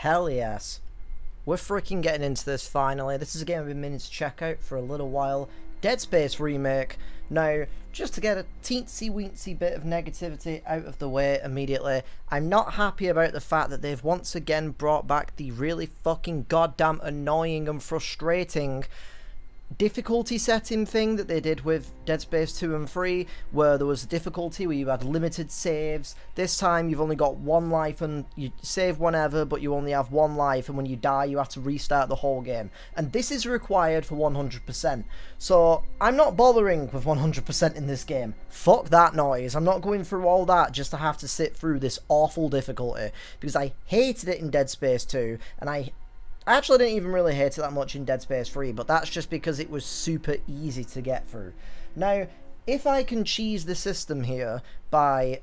Hell yes. We're freaking getting into this finally. This is a game I've been meaning to check out for a little while. Dead Space Remake. Now, just to get a teensy weensy bit of negativity out of the way immediately, I'm not happy about the fact that they've once again brought back the really fucking goddamn annoying and frustrating difficulty setting thing that they did with Dead Space 2 and 3, where there was a difficulty where you had limited saves. This time you've only got one life and you save whenever, but you only have one life, and when you die, you have to restart the whole game. And this is required for 100%. So I'm not bothering with 100% in this game. Fuck that noise. I'm not going through all that just to have to sit through this awful difficulty because I hated it in Dead Space 2 and I I actually didn't even really hate it that much in Dead Space 3, but that's just because it was super easy to get through. Now, if I can cheese the system here by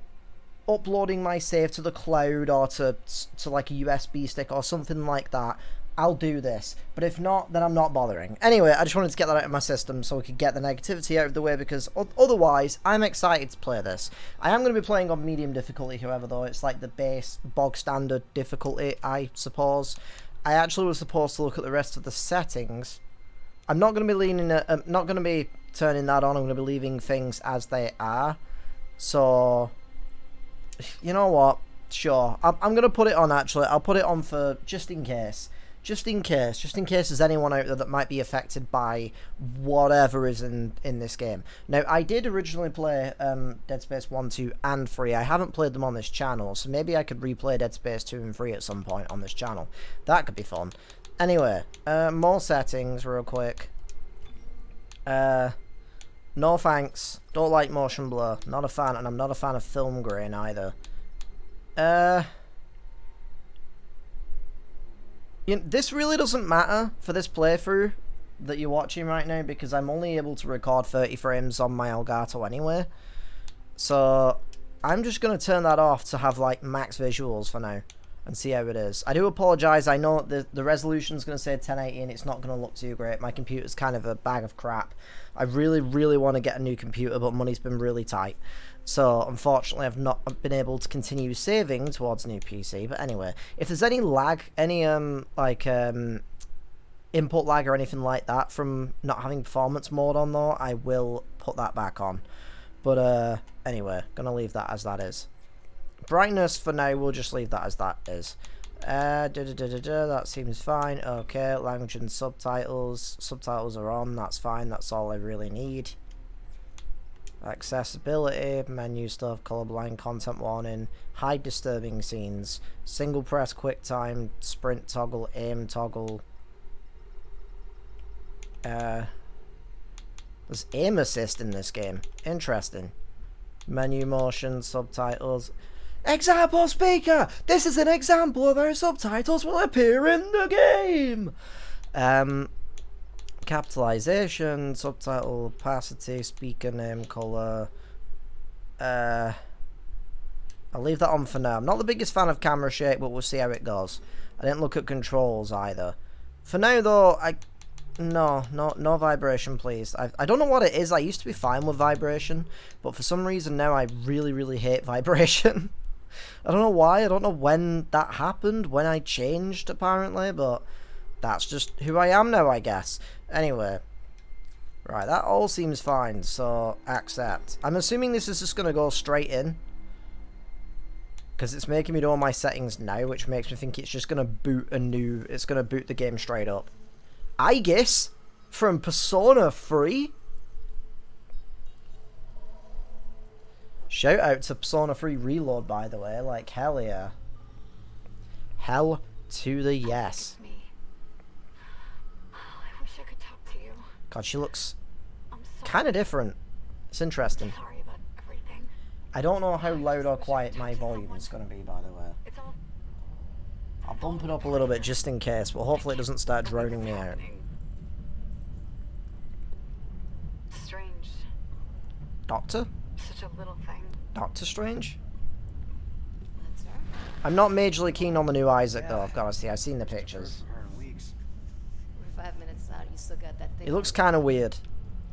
uploading my save to the cloud or to, to like a USB stick or something like that, I'll do this. But if not, then I'm not bothering. Anyway, I just wanted to get that out of my system so we could get the negativity out of the way because otherwise, I'm excited to play this. I am going to be playing on medium difficulty, however, though. It's like the base, bog standard difficulty, I suppose. I actually was supposed to look at the rest of the settings. I'm not going to be leaning, I'm uh, not going to be turning that on. I'm going to be leaving things as they are. So, you know what? Sure. I'm, I'm going to put it on, actually. I'll put it on for just in case just in case, just in case there's anyone out there that might be affected by whatever is in, in this game. Now, I did originally play um, Dead Space 1, 2, and 3. I haven't played them on this channel, so maybe I could replay Dead Space 2 and 3 at some point on this channel. That could be fun. Anyway, uh, more settings real quick. Uh, no thanks. Don't like motion blur. Not a fan, and I'm not a fan of film grain either. Uh... You know, this really doesn't matter for this playthrough that you're watching right now because I'm only able to record 30 frames on my Elgato anyway. So I'm just going to turn that off to have like max visuals for now and see how it is. I do apologise, I know the, the resolution's going to say 1080 and it's not going to look too great. My computer's kind of a bag of crap. I really, really want to get a new computer, but money's been really tight. So, unfortunately, I've not been able to continue saving towards a new PC. But anyway, if there's any lag, any, um, like, um, input lag or anything like that from not having performance mode on, though, I will put that back on. But, uh, anyway, gonna leave that as that is. Brightness for now, we'll just leave that as that is. Uh, da, da, da, that seems fine. Okay, language and subtitles. Subtitles are on, that's fine, that's all I really need. Accessibility, menu stuff, colorblind content warning, hide disturbing scenes, single press quick time, sprint toggle, aim toggle. Uh, there's aim assist in this game. Interesting. Menu motion, subtitles. Example speaker! This is an example of how subtitles will appear in the game! Um, capitalization, subtitle opacity, speaker name, color. Uh, I'll leave that on for now. I'm not the biggest fan of camera shake, but we'll see how it goes. I didn't look at controls either. For now, though, I... No, no, no vibration, please. I, I don't know what it is. I used to be fine with vibration, but for some reason now I really, really hate vibration. I don't know why. I don't know when that happened, when I changed, apparently, but that's just who I am now, I guess. Anyway. Right, that all seems fine, so accept. I'm assuming this is just going to go straight in. Because it's making me do all my settings now, which makes me think it's just going to boot a new... It's going to boot the game straight up. I guess, from Persona 3... Shout out to Persona 3 Reload, by the way. Like, hell yeah. Hell to the yes. God, she looks kind of different. It's interesting. I don't know how loud or quiet my volume is going to be, by the way. I'll bump it up a little bit just in case, but hopefully it doesn't start droning me out. Strange. Doctor? Such a little thing. Doctor Strange? I'm not majorly keen on the new Isaac, though, I've got to say. I've seen the pictures. It looks kind of weird.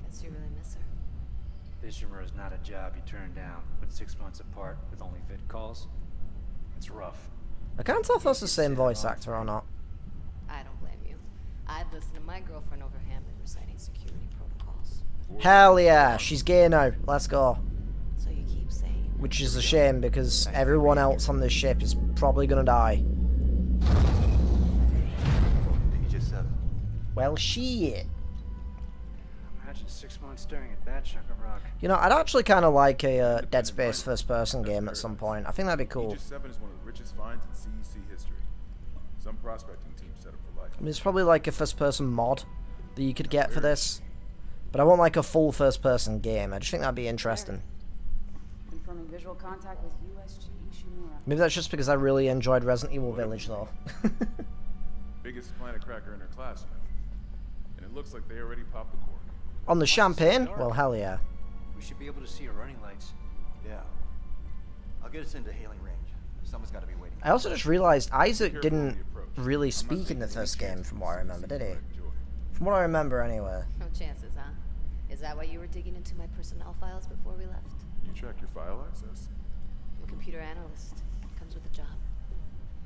Guess you really miss her. Ishimura is not a job you turn down, but six months apart with only vid calls, it's rough. I can't tell if that's the same voice actor or not. I don't blame you. I'd listen to my girlfriend over Hammond reciting security protocols. Hell yeah, she's gay now. Let's go. Which is a shame because everyone else on this ship is probably gonna die. Aegis 7. Well, shit. Imagine six months staring at that chunk of rock. You know, I'd actually kind of like a uh, Dead Space first-person game at some point. I think that'd be cool. 7 is one of the richest finds in CEC history. Some prospecting team set up for life. I mean, it's probably like a first-person mod that you could get for this. But I want like a full first-person game. I just think that'd be interesting. Confirming visual contact with USG Ishimura. Maybe that's just because I really enjoyed Resident Evil Village, though. Biggest planet cracker in her class, you. And it looks like they already popped the cork. On the champagne? Well, hell yeah. We should be able to see her running lights. Yeah. I'll get us into hailing range. Someone's got to be waiting. I also just realized Isaac didn't with the approach. really speak in the first game, from what I remember, did he? From what I remember, anyway. No chances, huh? Is that why you were digging into my personnel files before we left? You check your file access. I'm a computer analyst. Comes with the job.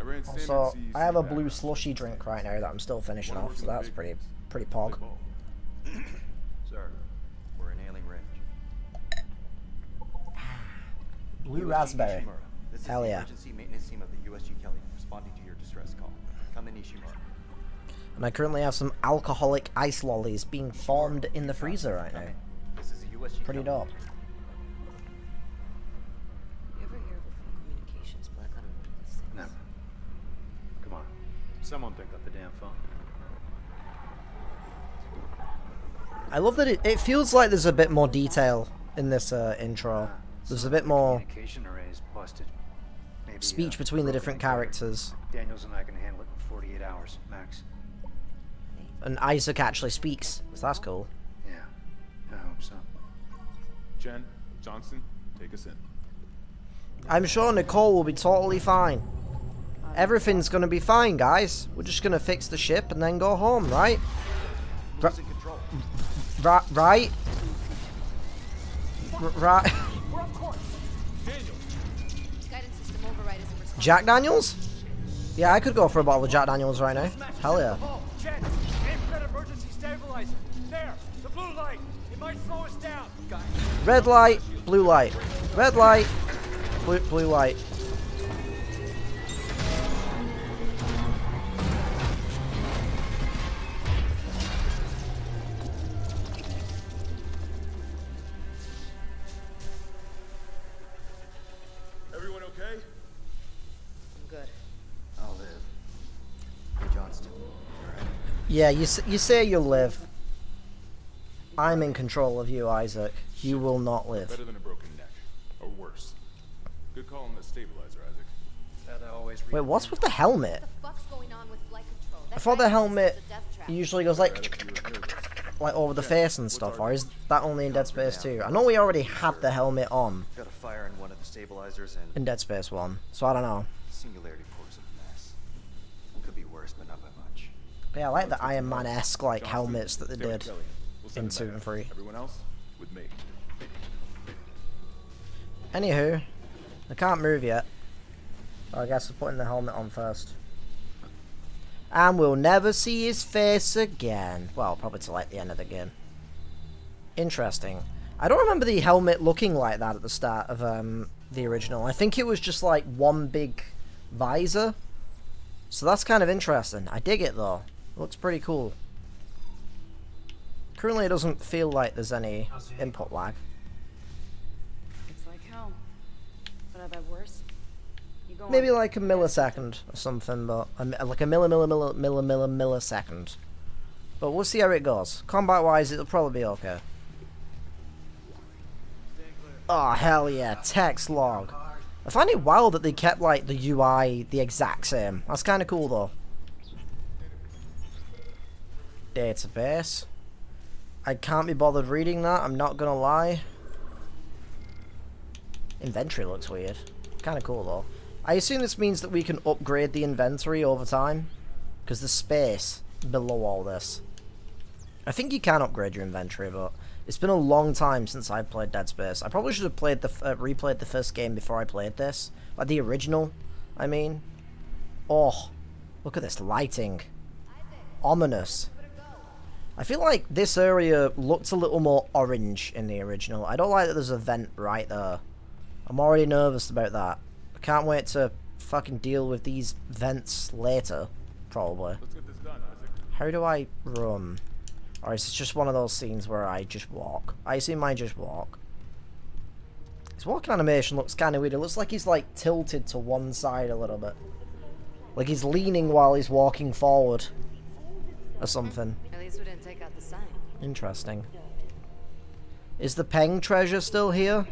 I ran Also, I have a blue slushy drink right now that I'm still finishing Wanna off, so that's pretty, pretty pog. Sir, we're in hailing range. Blue raspberry. Ishimura. This is Hell the yeah. emergency maintenance team of the USG Kellion, responding to your distress call. Come in, Ishimura. And I currently have some alcoholic ice lollies being formed in the freezer right now. This is the USG Pretty dope. Someone pick up the damn phone. I love that it, it feels like there's a bit more detail in this uh, intro. There's a bit more Communication arrays busted. Maybe, speech uh, between the different characters. Daniels and I can handle it in 48 hours, max. And Isaac actually speaks, so that's cool. Yeah, I hope so. Chen, Johnston, take us in. I'm sure Nicole will be totally fine. Everything's gonna be fine, guys. We're just gonna fix the ship and then go home, right? Ri- Right? Right? Right? Guidance system override isn't responsive. Jack Daniels? Yeah, I could go for a bottle of Jack Daniels right now. Hell yeah. Chen, aim for that emergency stabilizer. There, the blue light. It might slow us down. Guys, Red light, blue light. Red light, blue, blue light. Yeah, you, you say you'll live. I'm in control of you, Isaac. You will not live. Better than a broken neck. Or worse. Good call on the stabilizer, Isaac. That I always Wait, what's with the helmet? What the fuck's going on with flight control? I thought the helmet system's a death trap. usually goes like like over the face and stuff, or is that only in Dead Space 2? I know we already had the helmet on Got a fire in one of the stabilizers and in Dead Space 1, so I don't know. singularity core's a mess. Could be worse, but not by much. But yeah, I like the Iron Man-esque like helmets that they did. In two and three. Everyone else, with me. Anywho, I can't move yet. I guess we're putting the helmet on first. And we'll never see his face again. Well, probably till like the end of the game. Interesting. I don't remember the helmet looking like that at the start of um, the original. I think it was just like one big visor. So that's kind of interesting. I dig it though. It looks pretty cool. Currently it doesn't feel like there's any input lag. It's like hell. But I've worse. You go Maybe like a millisecond or something, but a, like a milli milli milli milli milli millisecond. But we'll see how it goes. Combat wise, it'll probably be okay. Oh hell yeah, text log. I find it wild that they kept like the UI the exact same. That's kind of cool though. Database. I can't be bothered reading that. I'm not gonna lie. Inventory looks weird. Kind of cool though. I assume this means that we can upgrade the inventory over time, because the space below all this. I think you can upgrade your inventory, but it's been a long time since I've played Dead Space. I probably should have played the uh, replayed the first game before I played this, like the original. I mean, Oh, look at this lighting. Ominous. I feel like this area looked a little more orange in the original. I don't like that there's a vent right there. I'm already nervous about that. I can't wait to fucking deal with these vents later, probably. Let's get this done, How do I run? Or is it just one of those scenes where I just walk? I assume I just walk. His walking animation looks kind of weird. It looks like he's like tilted to one side a little bit. Like he's leaning while he's walking forward. Or something. Mm-hmm. At least we didn't take out the sign. Interesting. Is the Peng treasure still here?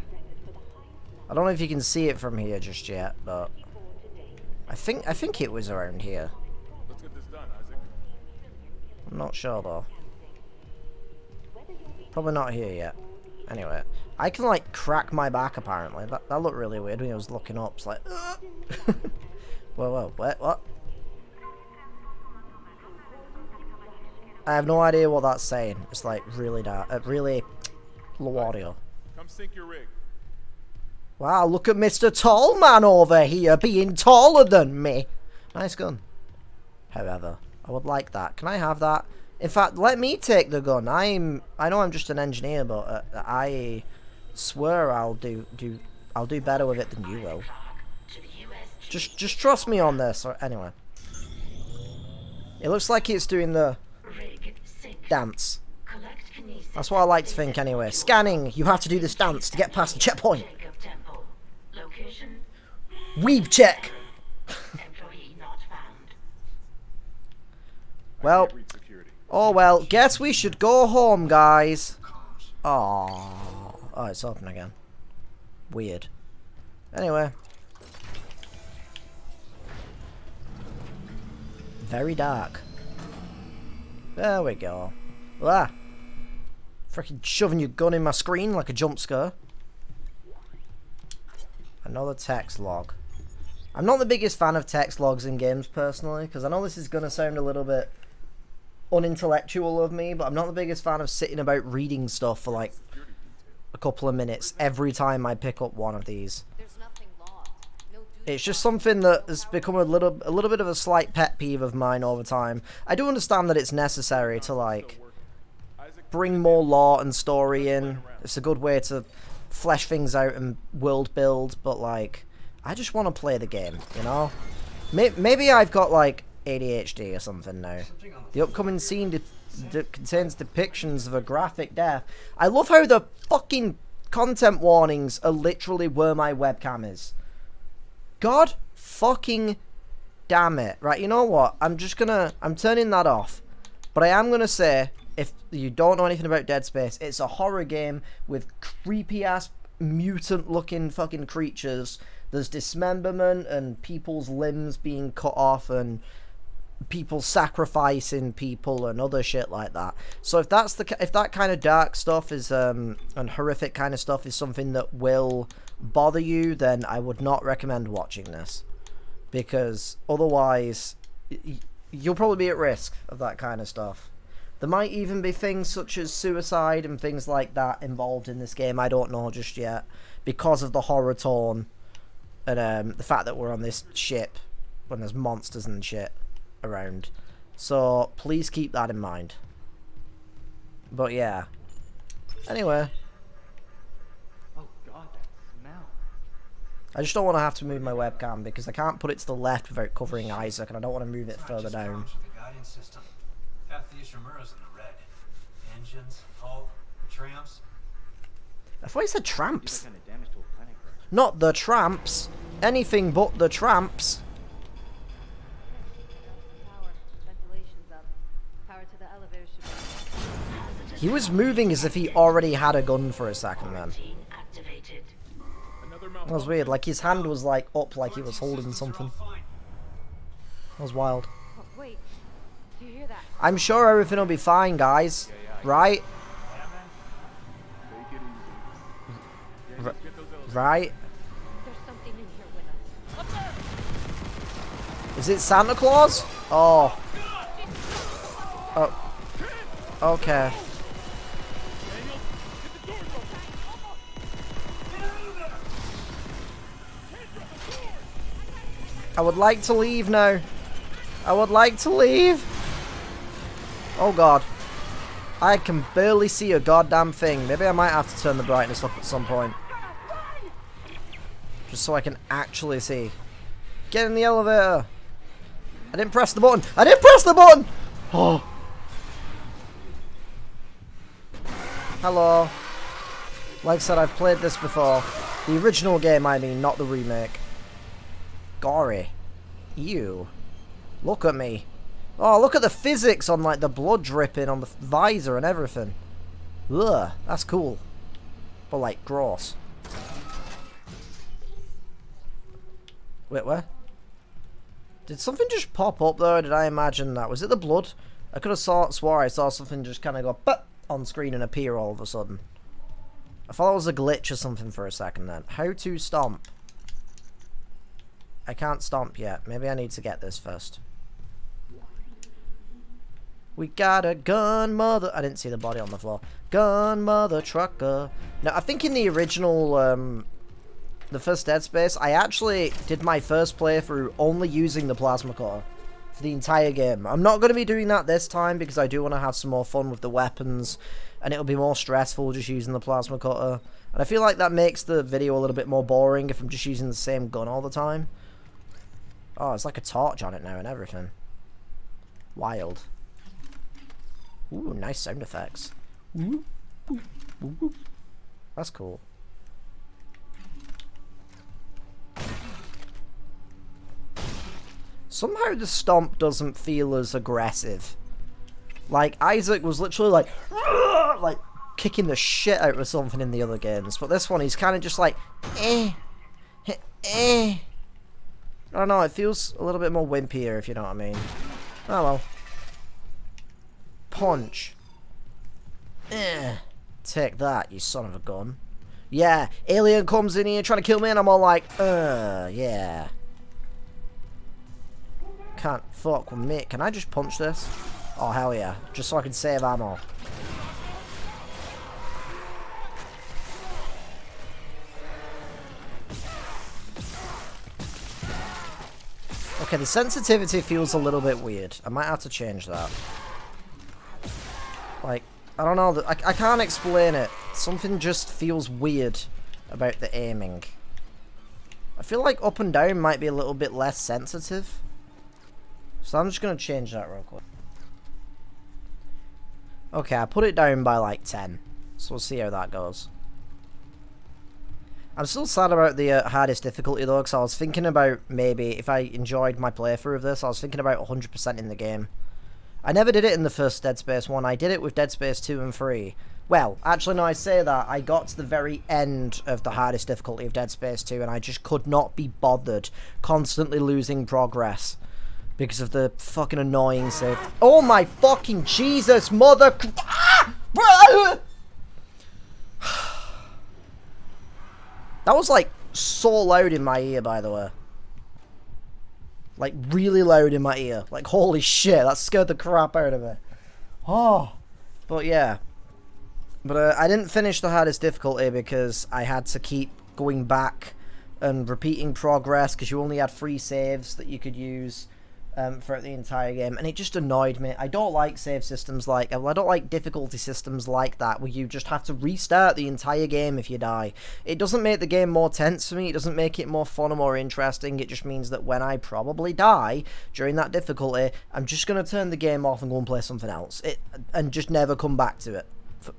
I don't know if you can see it from here just yet, but I think I think it was around here. Let's get this done, Isaac. I'm not sure though. Probably not here yet. Anyway, I can like crack my back apparently. That that looked really weird when I was looking up. It's like, "Ugh." whoa, whoa, what, what? I have no idea what that's saying. It's like really dark, uh, really low audio. Come sync your rig. Wow, look at Mr. Tall Man over here being taller than me. Nice gun. However, I would like that. Can I have that? In fact, let me take the gun. I'm. I know I'm just an engineer, but uh, I swear I'll do do. I'll do better with it than you will. Just just trust me on this. Or, anyway, it looks like it's doing the dance. That's what I like to think anyway. Scanning. You have to do this dance to get past the checkpoint. Weeb check. Well, oh well. Guess we should go home, guys. Oh, oh, it's open again. Weird. Anyway. Very dark. There we go. Ah. Freaking shoving your gun in my screen like a jump scare. Another text log. I'm not the biggest fan of text logs in games personally, because I know this is going to sound a little bit unintellectual of me, but I'm not the biggest fan of sitting about reading stuff for like a couple of minutes every time I pick up one of these. There's nothing logged. No duty It's just something that has become a little a little bit of a slight pet peeve of mine over time. I do understand that it's necessary to like bring more lore and story in. It's a good way to flesh things out and world build, but like I just want to play the game, you know? Maybe I've got like ADHD or something now. The upcoming scene de- de- contains depictions of a graphic death. I love how the fucking content warnings are literally where my webcam is. God fucking damn it. Right, you know what? I'm just gonna... I'm turning that off. But I am gonna say, if you don't know anything about Dead Space, it's a horror game with creepy ass mutant looking fucking creatures. There's dismemberment and people's limbs being cut off and people sacrificing people and other shit like that. So if that's the if that kind of dark stuff is um and horrific kind of stuff is something that will bother you, then I would not recommend watching this because otherwise you'll probably be at risk of that kind of stuff. There might even be things such as suicide and things like that involved in this game. I don't know just yet because of the horror tone and um, the fact that we're on this ship when there's monsters and shit around. So please keep that in mind. But yeah. Anyway, Oh god, that smell. I just don't want to have to move my webcam because I can't put it to the left without covering Isaac, and I don't want to move it further down. Problems with the guidance system. Half the Ishimura's in the red. Engines, hull, tramps. I thought he said tramps. Kind of damage to a planet crash. Not the tramps. Anything but the tramps. Power. Ventilation's up. Power to the elevator should be. He was moving as if he already had a gun for a second then. That was weird, like his hand was like up like he was holding something. That was wild. I'm sure everything will be fine, guys. Right? Right? Is it Santa Claus? Oh. Oh. Okay. I would like to leave now. I would like to leave. Oh god. I can barely see a goddamn thing. Maybe I might have to turn the brightness up at some point. Just so I can actually see. Get in the elevator. I didn't press the button. I didn't press the button! Oh. Hello. Like I said, I've played this before. The original game, I mean, not the remake. Gory. Ew. Look at me. Oh, look at the physics on, like, the blood dripping on the visor and everything. Ugh, that's cool. But, like, gross. Wait, where? Did something just pop up there, did I imagine that? Was it the blood? I could have saw, swore I saw something just kind of go Buh! on screen and appear all of a sudden. I thought it was a glitch or something for a second then. How to stomp? I can't stomp yet. Maybe I need to get this first. We got a gun mother. I didn't see the body on the floor. Gun mother trucker. Now, I think in the original, um, the first Dead Space, I actually did my first playthrough only using the plasma cutter for the entire game. I'm not going to be doing that this time because I do want to have some more fun with the weapons and it'll be more stressful just using the plasma cutter. And I feel like that makes the video a little bit more boring if I'm just using the same gun all the time. Oh, it's like a torch on it now and everything. Wild. Ooh, nice sound effects. That's cool. Somehow the stomp doesn't feel as aggressive. Like, Isaac was literally like, like, kicking the shit out of something in the other games. But this one, he's kind of just like, eh, eh. I don't know, it feels a little bit more wimpier, if you know what I mean. Oh well. Punch. Eh. Take that, you son of a gun. Yeah, alien comes in here trying to kill me and I'm all like, uh, yeah. Can't fuck with me. Can I just punch this? Oh, hell yeah. Just so I can save ammo. Okay, the sensitivity feels a little bit weird. I might have to change that. Like, I don't know. I, I can't explain it. Something just feels weird about the aiming. I feel like up and down might be a little bit less sensitive. So I'm just going to change that real quick. Okay, I put it down by like 10. So we'll see how that goes. I'm still sad about the uh, hardest difficulty though, because I was thinking about maybe, if I enjoyed my playthrough of this, I was thinking about 100% in the game. I never did it in the first Dead Space 1, I did it with Dead Space 2 and 3. Well, actually no, I say that, I got to the very end of the hardest difficulty of Dead Space 2, and I just could not be bothered constantly losing progress. Because of the fucking annoying save. Oh my fucking Jesus, mother... Ah! That was like so loud in my ear, by the way. Like really loud in my ear. Like holy shit, that scared the crap out of me. Oh, but yeah. But uh, I didn't finish the hardest difficulty because I had to keep going back and repeating progress because you only had three saves that you could use um, throughout the entire game, and it just annoyed me. I don't like save systems like, well, I don't like difficulty systems like that, where you just have to restart the entire game if you die. It doesn't make the game more tense for me, it doesn't make it more fun or more interesting, it just means that when I probably die during that difficulty, I'm just going to turn the game off and go and play something else, it, and just never come back to it.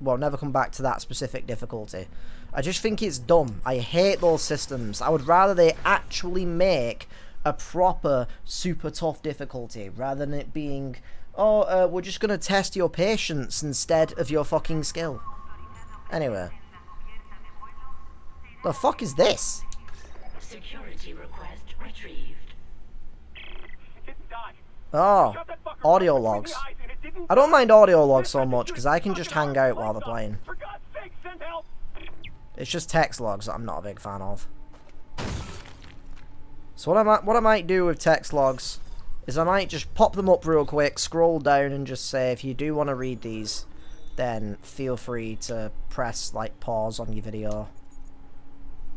Well, never come back to that specific difficulty. I just think it's dumb. I hate those systems. I would rather they actually make a proper super tough difficulty rather than it being oh uh, we're just gonna test your patience instead of your fucking skill. Anyway. The fuck is this? Security request retrieved. Oh audio logs. I don't mind audio logs so much because I can just hang out while they're playing. It's just text logs that I'm not a big fan of so what I might what I might do with text logs is I might just pop them up real quick, scroll down, and just say if you do want to read these, then feel free to press like pause on your video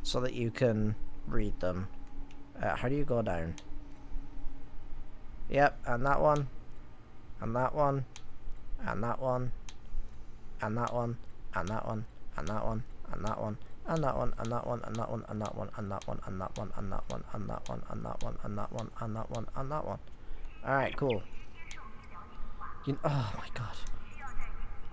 so that you can read them. Uh, how do you go down? Yep, and that one. And that one. And that one. And that one. And that one. And that one. And that one. And that one, and that one, and that one, and that one, and that one, and that one, and that one, and that one, and that one, and that one, and that one, and that one. Alright, cool. You, oh my god.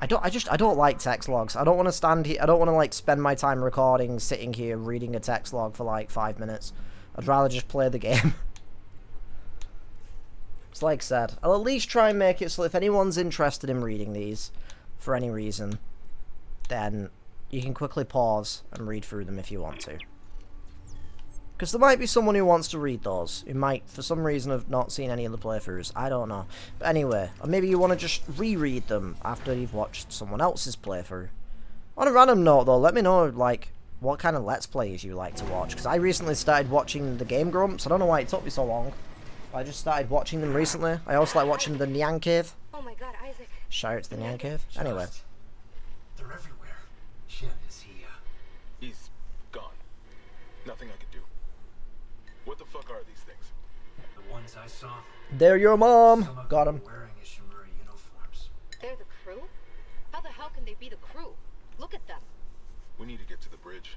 I don't, I just, I don't like text logs. I don't want to stand here, I don't want to like spend my time recording, sitting here, reading a text log for like five minutes. I'd rather just play the game. it's like said, I'll at least try and make it so if anyone's interested in reading these, for any reason, then you can quickly pause and read through them if you want to. Because there might be someone who wants to read those, who might, for some reason, have not seen any of the playthroughs. I don't know. But anyway, or maybe you want to just reread them after you've watched someone else's playthrough. On a random note, though, let me know, like, what kind of Let's Plays you like to watch. Because I recently started watching the Game Grumps. I don't know why it took me so long. I just started watching them recently. I also like watching the Nyan Cave. Oh my god, Isaac. Shout out to the Nyan Cave. Anyway. They're everywhere. Shit, is he, uh... He's gone. Nothing I can do. What the fuck are these things? The ones I saw? They're your mom. Some of Got them him. were wearing Ishimura uniforms. They're the crew? How the hell can they be the crew? Look at them. We need to get to the bridge.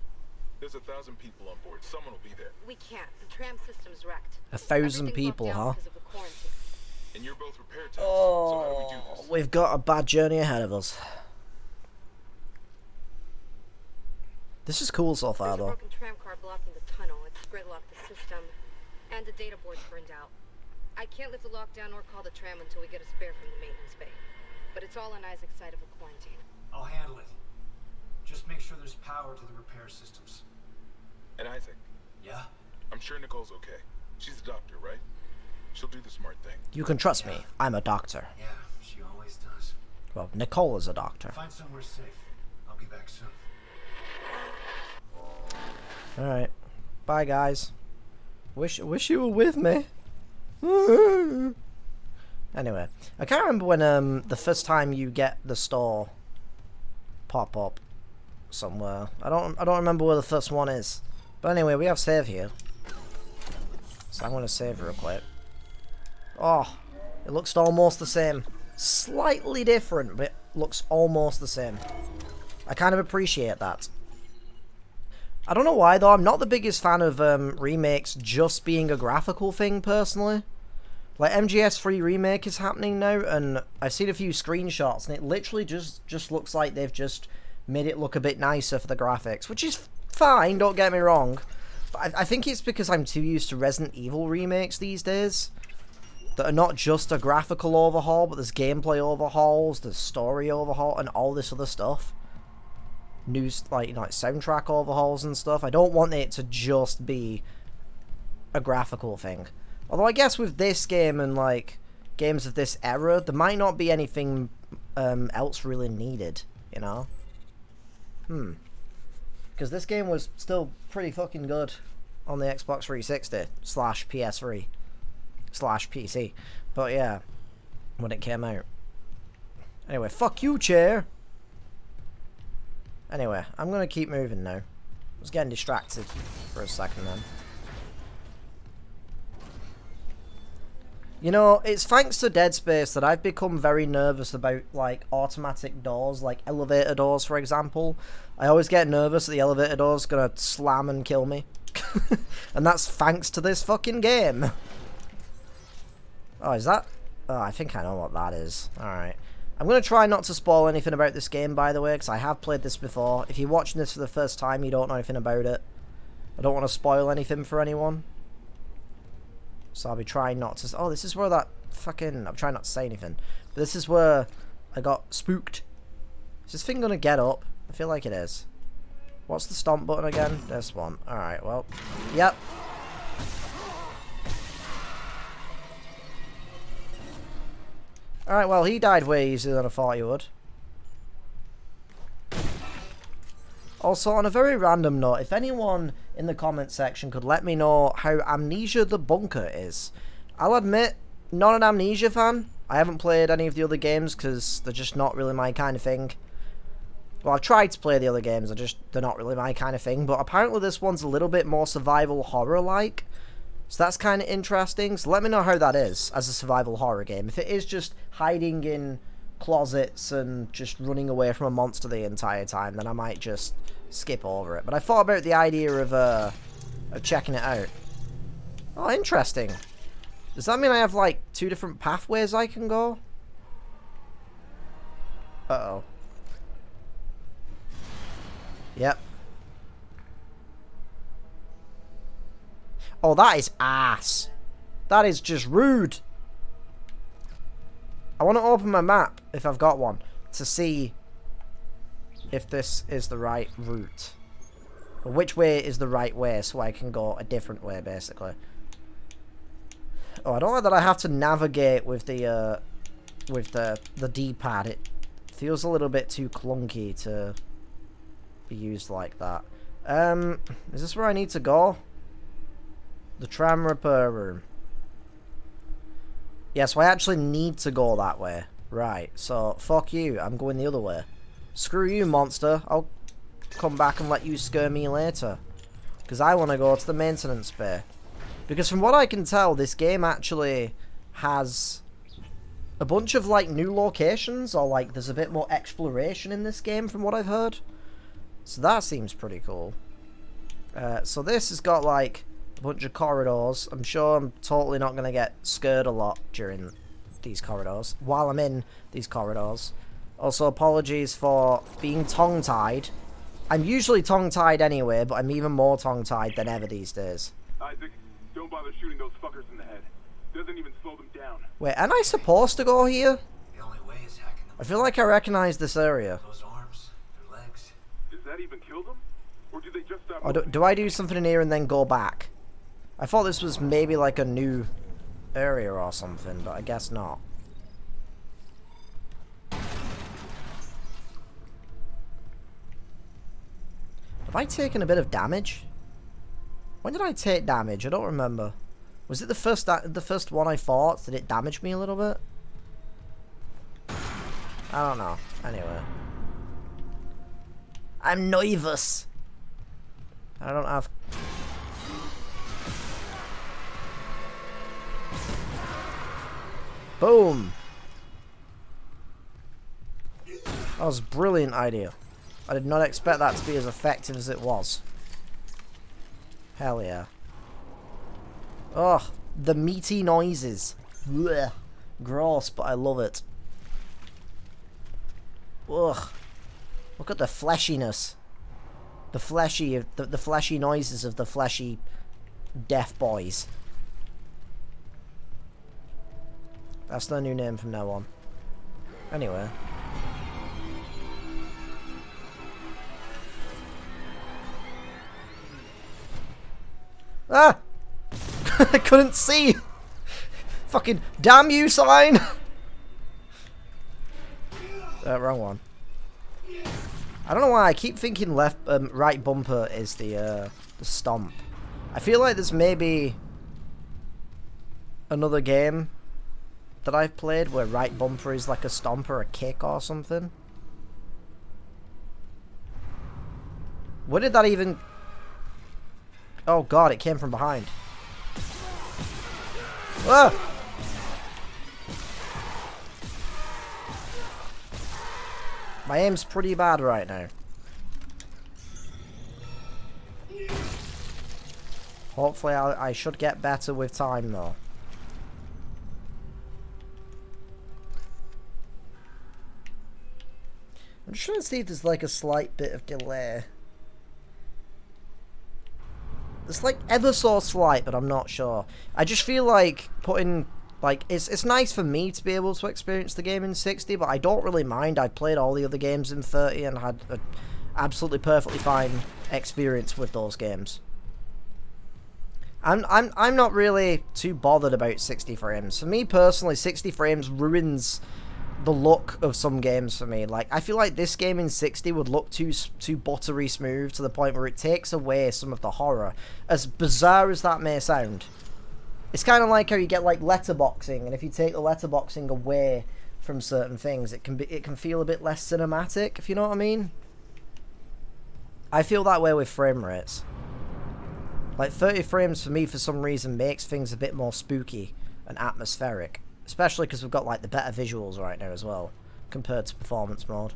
There's a thousand people on board. Someone will be there. We can't. The tram system's wrecked. A thousand people, huh? because of the quarantine. And you're both repair techs. so how do we do Oh, this? we've got a bad journey ahead of us. This is cool so far, There's a though. broken tram car blocking the tunnel. It's gridlocked the system. And the data board's burned out. I can't lift the lockdown or call the tram until we get a spare from the maintenance bay. But it's all on Isaac's side of a quarantine. I'll handle it. Just make sure there's power to the repair systems. And Isaac, Yeah? I'm sure Nicole's okay. She's a doctor, right? She'll do the smart thing. You can trust me. I'm a doctor. Yeah, she always does. Well, Nicole is a doctor. Find somewhere safe. I'll be back soon. Alright. Bye, guys. Wish wish you were with me. anyway, I can't remember when um the first time you get the store pop up somewhere. I don't I don't remember where the first one is. But anyway, we have save here. So I'm gonna save real quick. Oh, it looks almost the same. Slightly different, but it looks almost the same. I kind of appreciate that. I don't know why though, I'm not the biggest fan of um, remakes just being a graphical thing personally. Like MGS3 remake is happening now and I've seen a few screenshots and it literally just just looks like they've just made it look a bit nicer for the graphics, which is fine, don't get me wrong. But I, I think it's because I'm too used to Resident Evil remakes these days that are not just a graphical overhaul, but there's gameplay overhauls, there's story overhaul, and all this other stuff news like like soundtrack overhauls and stuff. I don't want it to just be a graphical thing. Although I guess with this game and like games of this era, there might not be anything um, else really needed, you know. Hmm. Because this game was still pretty fucking good on the Xbox 360 slash PS3 slash PC. But yeah, when it came out. Anyway, fuck you, chair. Anyway, I'm going to keep moving now. I was getting distracted for a second then. You know, it's thanks to Dead Space that I've become very nervous about, like, automatic doors, like elevator doors, for example. I always get nervous that the elevator door's gonna slam and kill me. and that's thanks to this fucking game. Oh, is that... Oh, I think I know what that is. Alright. I'm going to try not to spoil anything about this game, by the way, because I have played this before. If you're watching this for the first time, you don't know anything about it. I don't want to spoil anything for anyone. So I'll be trying not to... Oh, this is where that fucking... I'm trying not to say anything. But this is where I got spooked. Is this thing going to get up? I feel like it is. What's the stomp button again? This one. Alright, well. Yep. Alright, well, he died way easier than I thought he would. Also, on a very random note, if anyone in the comment section could let me know how Amnesia the Bunker is. I'll admit, not an Amnesia fan. I haven't played any of the other games because they're just not really my kind of thing. Well, I've tried to play the other games, they're just, they're not really my kind of thing. But apparently this one's a little bit more survival horror-like. So that's kind of interesting. So let me know how that is as a survival horror game. If it is just hiding in closets and just running away from a monster the entire time, then I might just skip over it. But I thought about the idea of uh, of checking it out. Oh, interesting. Does that mean I have like two different pathways I can go? Uh-oh. Yep. Oh, that is ass. That is just rude. I want to open my map, if I've got one, to see if this is the right route. Or which way is the right way, so I can go a different way, basically. Oh, I don't like that I have to navigate with the, uh, with the, the D-pad. It feels a little bit too clunky to be used like that. Um, is this where I need to go? The tram repair room. Yeah, so I actually need to go that way. Right, so fuck you. I'm going the other way. Screw you, monster. I'll come back and let you scare me later. Because I want to go to the maintenance bay. Because from what I can tell, this game actually has a bunch of like new locations or like there's a bit more exploration in this game from what I've heard. So that seems pretty cool. Uh, so this has got like a bunch of corridors. I'm sure I'm totally not going to get scared a lot during these corridors, while I'm in these corridors. Also, apologies for being tongue-tied. I'm usually tongue-tied anyway, but I'm even more tongue-tied than ever these days. Isaac, don't bother shooting those fuckers in the head. Doesn't even slow them down. Wait, am I supposed to go here? The only way is hacking them. I feel like I recognize this area. Those arms, their legs. Does that even kill them? Or do they just stop Or do, do I do something in here and then go back? I thought this was maybe like a new area or something, but I guess not. Have I taken a bit of damage? When did I take damage? I don't remember. Was it the first the first one I fought? Did it damage me a little bit? I don't know. Anyway. I'm nervous. I don't have... Boom! That was a brilliant idea. I did not expect that to be as effective as it was. Hell yeah. Ugh, the meaty noises. Blech. Gross, but I love it. Ugh. Look at the fleshiness. The fleshy, the, the fleshy noises of the fleshy deaf boys. That's their new name from now on. Anyway. Ah! I couldn't see! Fucking damn you sign! uh, wrong one. I don't know why I keep thinking left, um, right bumper is the uh, the stomp. I feel like there's maybe another game that I've played where right bumper is like a stomp or a kick or something. Where did that even... Oh god, it came from behind. Ah! My aim's pretty bad right now. Hopefully I, I should get better with time though. I'm just trying to see if there's like a slight bit of delay. It's like ever so slight, but I'm not sure. I just feel like putting like it's it's nice for me to be able to experience the game in 60, but I don't really mind. I've played all the other games in 30 and had an absolutely perfectly fine experience with those games. I'm I'm I'm not really too bothered about 60 frames. For me personally, 60 frames ruins the look of some games for me. Like I feel like this game in 60 would look too too buttery smooth to the point where it takes away some of the horror. As bizarre as that may sound. It's kind of like how you get like letterboxing and if you take the letterboxing away from certain things, it can be it can feel a bit less cinematic, if you know what I mean. I feel that way with frame rates. Like 30 frames for me for some reason makes things a bit more spooky and atmospheric. Especially because we've got like the better visuals right now as well. Compared to performance mode.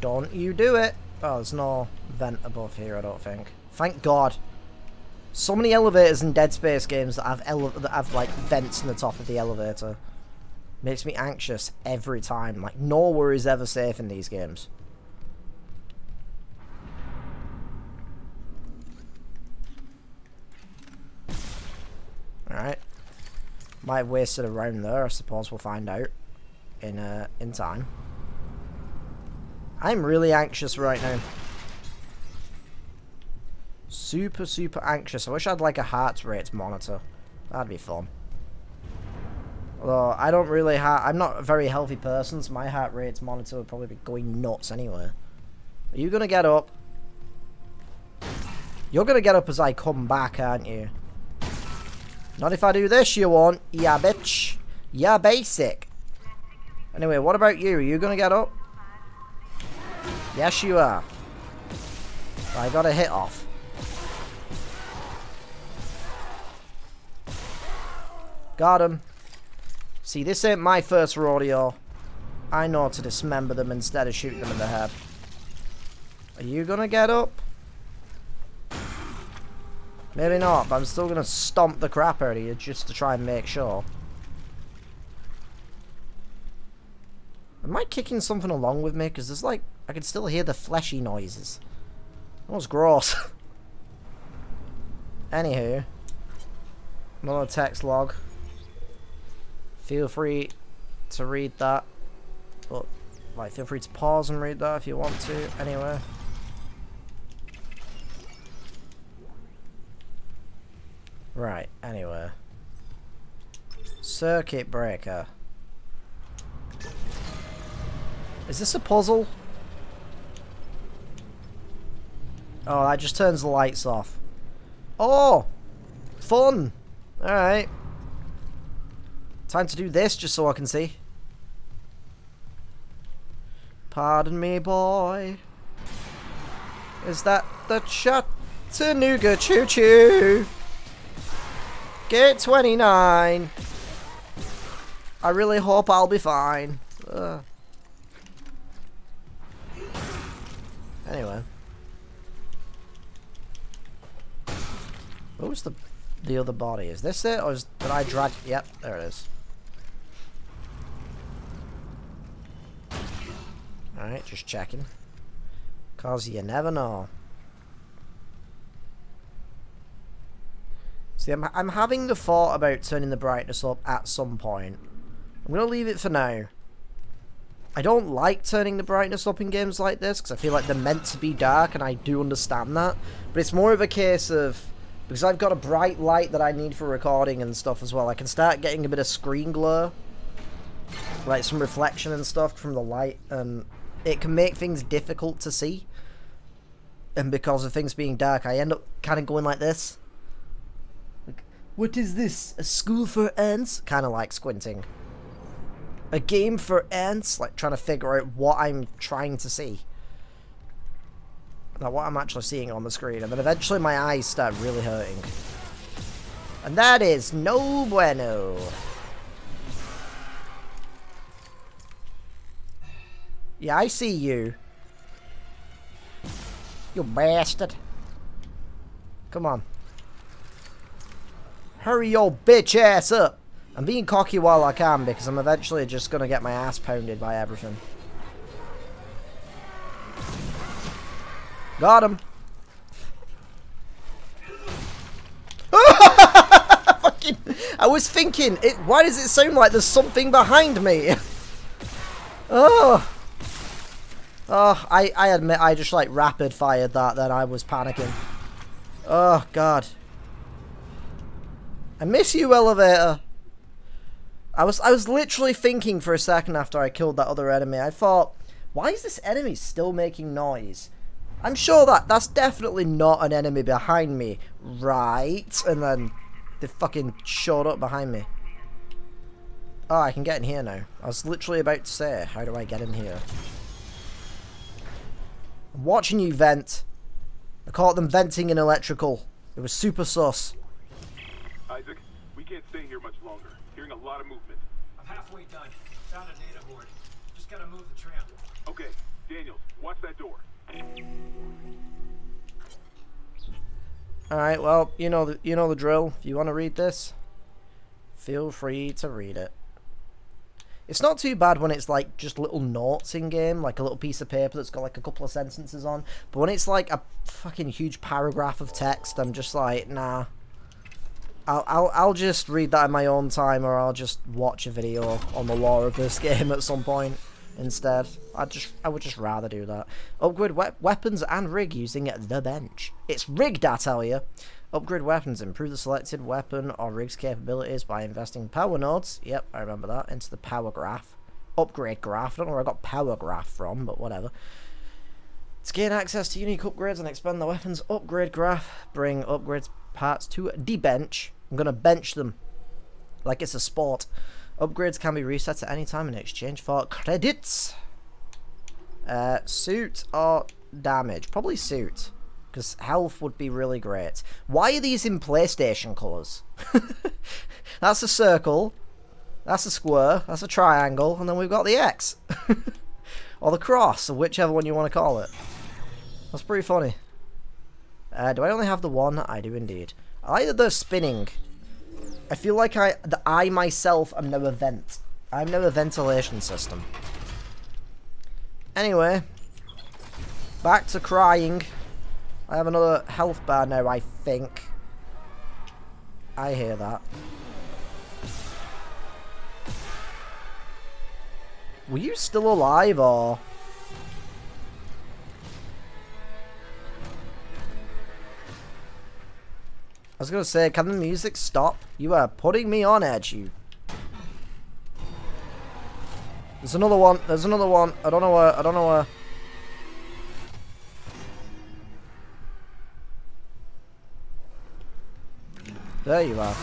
Don't you do it! Oh, there's no vent above here, I don't think. Thank God. So many elevators in Dead Space games that have that have like vents in the top of the elevator. Makes me anxious every time. Like nowhere is ever safe in these games. Alright. Might have wasted a round there, I suppose we'll find out in uh in time. I'm really anxious right now. Super, super anxious. I wish I had like a heart rate monitor. That'd be fun. Although, I don't really have... I'm not a very healthy person, so my heart rate monitor would probably be going nuts anyway. Are you gonna get up? You're gonna get up as I come back, aren't you? Not if I do this, you won't. Yeah, bitch. Yeah, basic. Anyway, what about you? Are you gonna get up? Yes, you are. I got a hit off. Got him. See, this ain't my first rodeo. I know to dismember them instead of shooting them in the head. Are you gonna get up? Maybe not, but I'm still gonna stomp the crap out of you just to try and make sure. Am I kicking something along with me? Because there's like, I can still hear the fleshy noises. That was gross. Anywho. Another text log. Feel free to read that. But, like, feel free to pause and read that if you want to, anyway. Right, anyway. Circuit breaker. Is this a puzzle? Oh, that just turns the lights off. Oh! Fun! Alright. Time to do this just so I can see. Pardon me, boy. Is that the Chattanooga Choo Gate 29. I really hope I'll be fine. Ugh. Anyway. What was the the other body? Is this it, or is, did I drag? Yep, there it is. Alright, just checking. Cause you never know. See, I'm, I'm having the thought about turning the brightness up at some point. I'm going to leave it for now. I don't like turning the brightness up in games like this, because I feel like they're meant to be dark, and I do understand that. But it's more of a case of, because I've got a bright light that I need for recording and stuff as well, I can start getting a bit of screen glare. Like some reflection and stuff from the light, and it can make things difficult to see. And because of things being dark, I end up kind of going like this. What is this? A school for ants? Kind of like squinting. A game for ants? Like trying to figure out what I'm trying to see. Like what I'm actually seeing on the screen. And then eventually my eyes start really hurting. And that is no bueno. Yeah, I see you. You bastard. Come on. Hurry your bitch ass up. I'm being cocky while I can because I'm eventually just going to get my ass pounded by everything. Got him. Fucking, I was thinking, it. why does it sound like there's something behind me? oh. Oh, I, I admit I just like rapid fired that, then I was panicking. Oh, God. I miss you, elevator. I was I was literally thinking for a second after I killed that other enemy. I thought, why is this enemy still making noise? I'm sure that that's definitely not an enemy behind me, right? And then they fucking showed up behind me. Oh, I can get in here now. I was literally about to say, how do I get in here? I'm watching you vent. I caught them venting in electrical. It was super sus. Isaac, we can't stay here much longer. Hearing a lot of movement. I'm halfway done. Found a data board. Just gotta move the tram. Okay, Daniels, watch that door. Alright, well, you know the, you know the drill. If you want to read this, feel free to read it. It's not too bad when it's like just little notes in game, like a little piece of paper that's got like a couple of sentences on. But when it's like a fucking huge paragraph of text, I'm just like, nah. I'll, I'll, I'll just read that in my own time, or I'll just watch a video on the lore of this game at some point instead. I just I would just rather do that. Upgrade we weapons and rig using the bench. It's rigged, I tell you. Upgrade weapons. Improve the selected weapon or rig's capabilities by investing power nodes. Yep, I remember that. Into the power graph. Upgrade graph. I don't know where I got power graph from, but whatever. To gain access to unique upgrades and expand the weapons upgrade graph, bring upgrades parts to debench. I'm going to bench them like it's a sport. Upgrades can be reset at any time in exchange for credits. Uh, suit or damage? Probably suit. Because health would be really great. Why are these in PlayStation colours? that's a circle. That's a square. That's a triangle. And then we've got the X. or the cross, or whichever one you want to call it. That's pretty funny. Uh, do I only have the one? I do indeed. I like that they're spinning. I feel like I, that I myself am no a vent. I'm no ventilation system. Anyway, back to crying. I have another health bar now, I think. I hear that. Were you still alive, or...? Was gonna say, can the music stop? You are putting me on edge, you. There's another one. There's another one. I don't know where. I don't know where. There you are.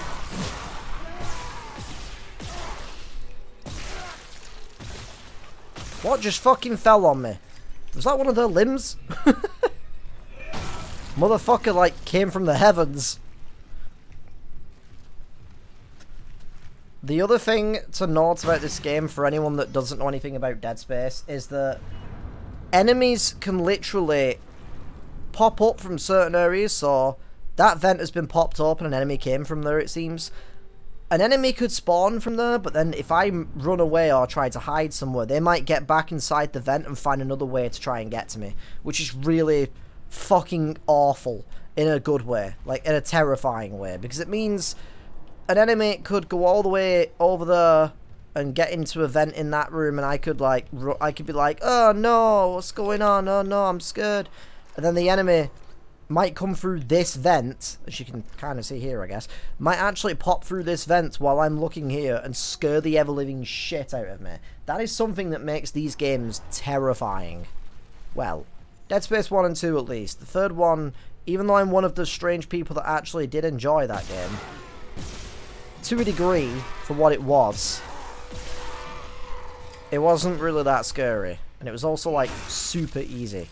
What just fucking fell on me? Was that one of their limbs? Motherfucker, like, came from the heavens. The other thing to note about this game, for anyone that doesn't know anything about Dead Space, is that enemies can literally pop up from certain areas, so that vent has been popped up and an enemy came from there, it seems. An enemy could spawn from there, but then if I run away or try to hide somewhere, they might get back inside the vent and find another way to try and get to me, which is really fucking awful in a good way, like in a terrifying way, because it means an enemy could go all the way over there and get into a vent in that room and I could like I could be like oh no what's going on? Oh no I'm scared. And then the enemy might come through this vent as you can kind of see here I guess might actually pop through this vent while I'm looking here and scare the ever-living shit out of me. That is something that makes these games terrifying. Well Dead Space 1 and 2 at least. The third one even though I'm one of the strange people that actually did enjoy that game to a degree, for what it was, it wasn't really that scary. And it was also, like, super easy.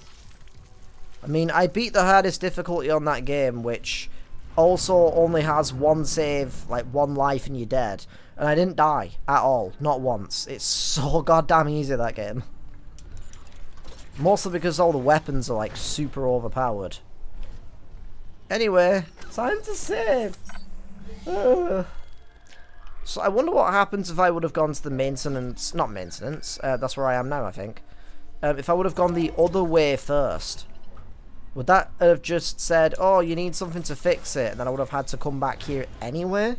I mean, I beat the hardest difficulty on that game, which also only has one save, like, one life and you're dead. And I didn't die at all. Not once. It's so goddamn easy, that game. Mostly because all the weapons are, like, super overpowered. Anyway, time to save. So I wonder what happens if I would have gone to the maintenance, not maintenance, uh, that's where I am now I think. Um, if I would have gone the other way first. Would that have just said, oh you need something to fix it, and then I would have had to come back here anyway?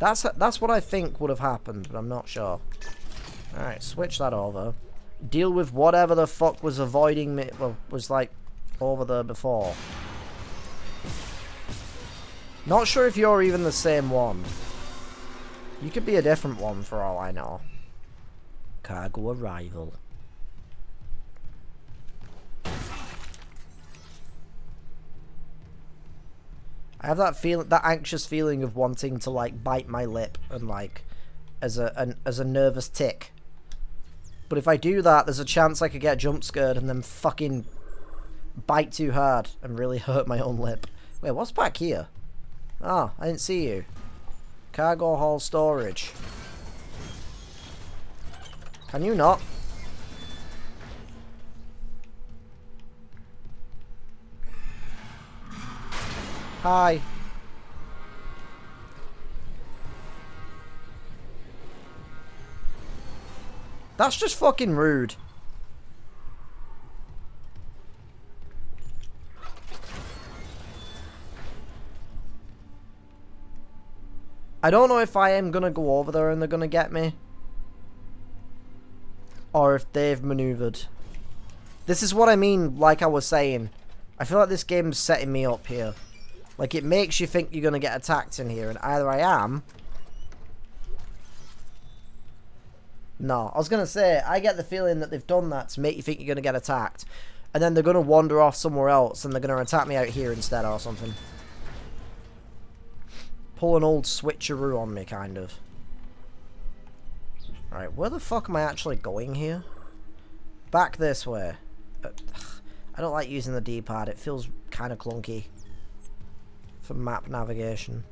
That's, that's what I think would have happened, but I'm not sure. Alright, switch that over. Deal with whatever the fuck was avoiding me, well, was like over there before. Not sure if you're even the same one. You could be a different one for all I know. Cargo arrival. I have that feeling, that anxious feeling of wanting to like bite my lip and like as a an, as a nervous tick. But if I do that, there's a chance I could get jump scared and then fucking bite too hard and really hurt my own lip. Wait, what's back here? Oh, I didn't see you. Cargo hall storage. Can you not? Hi. That's just fucking rude. I don't know if I am gonna go over there and they're gonna get me. Or if they've maneuvered. This is what I mean, like I was saying. I feel like this game's setting me up here. Like, it makes you think you're gonna get attacked in here, and either I am... No, I was gonna say, I get the feeling that they've done that to make you think you're gonna get attacked. And then they're gonna wander off somewhere else, and they're gonna attack me out here instead or something pull an old switcheroo on me, kind of. Alright, where the fuck am I actually going here? Back this way. Ugh, I don't like using the D-pad. It feels kind of clunky for map navigation.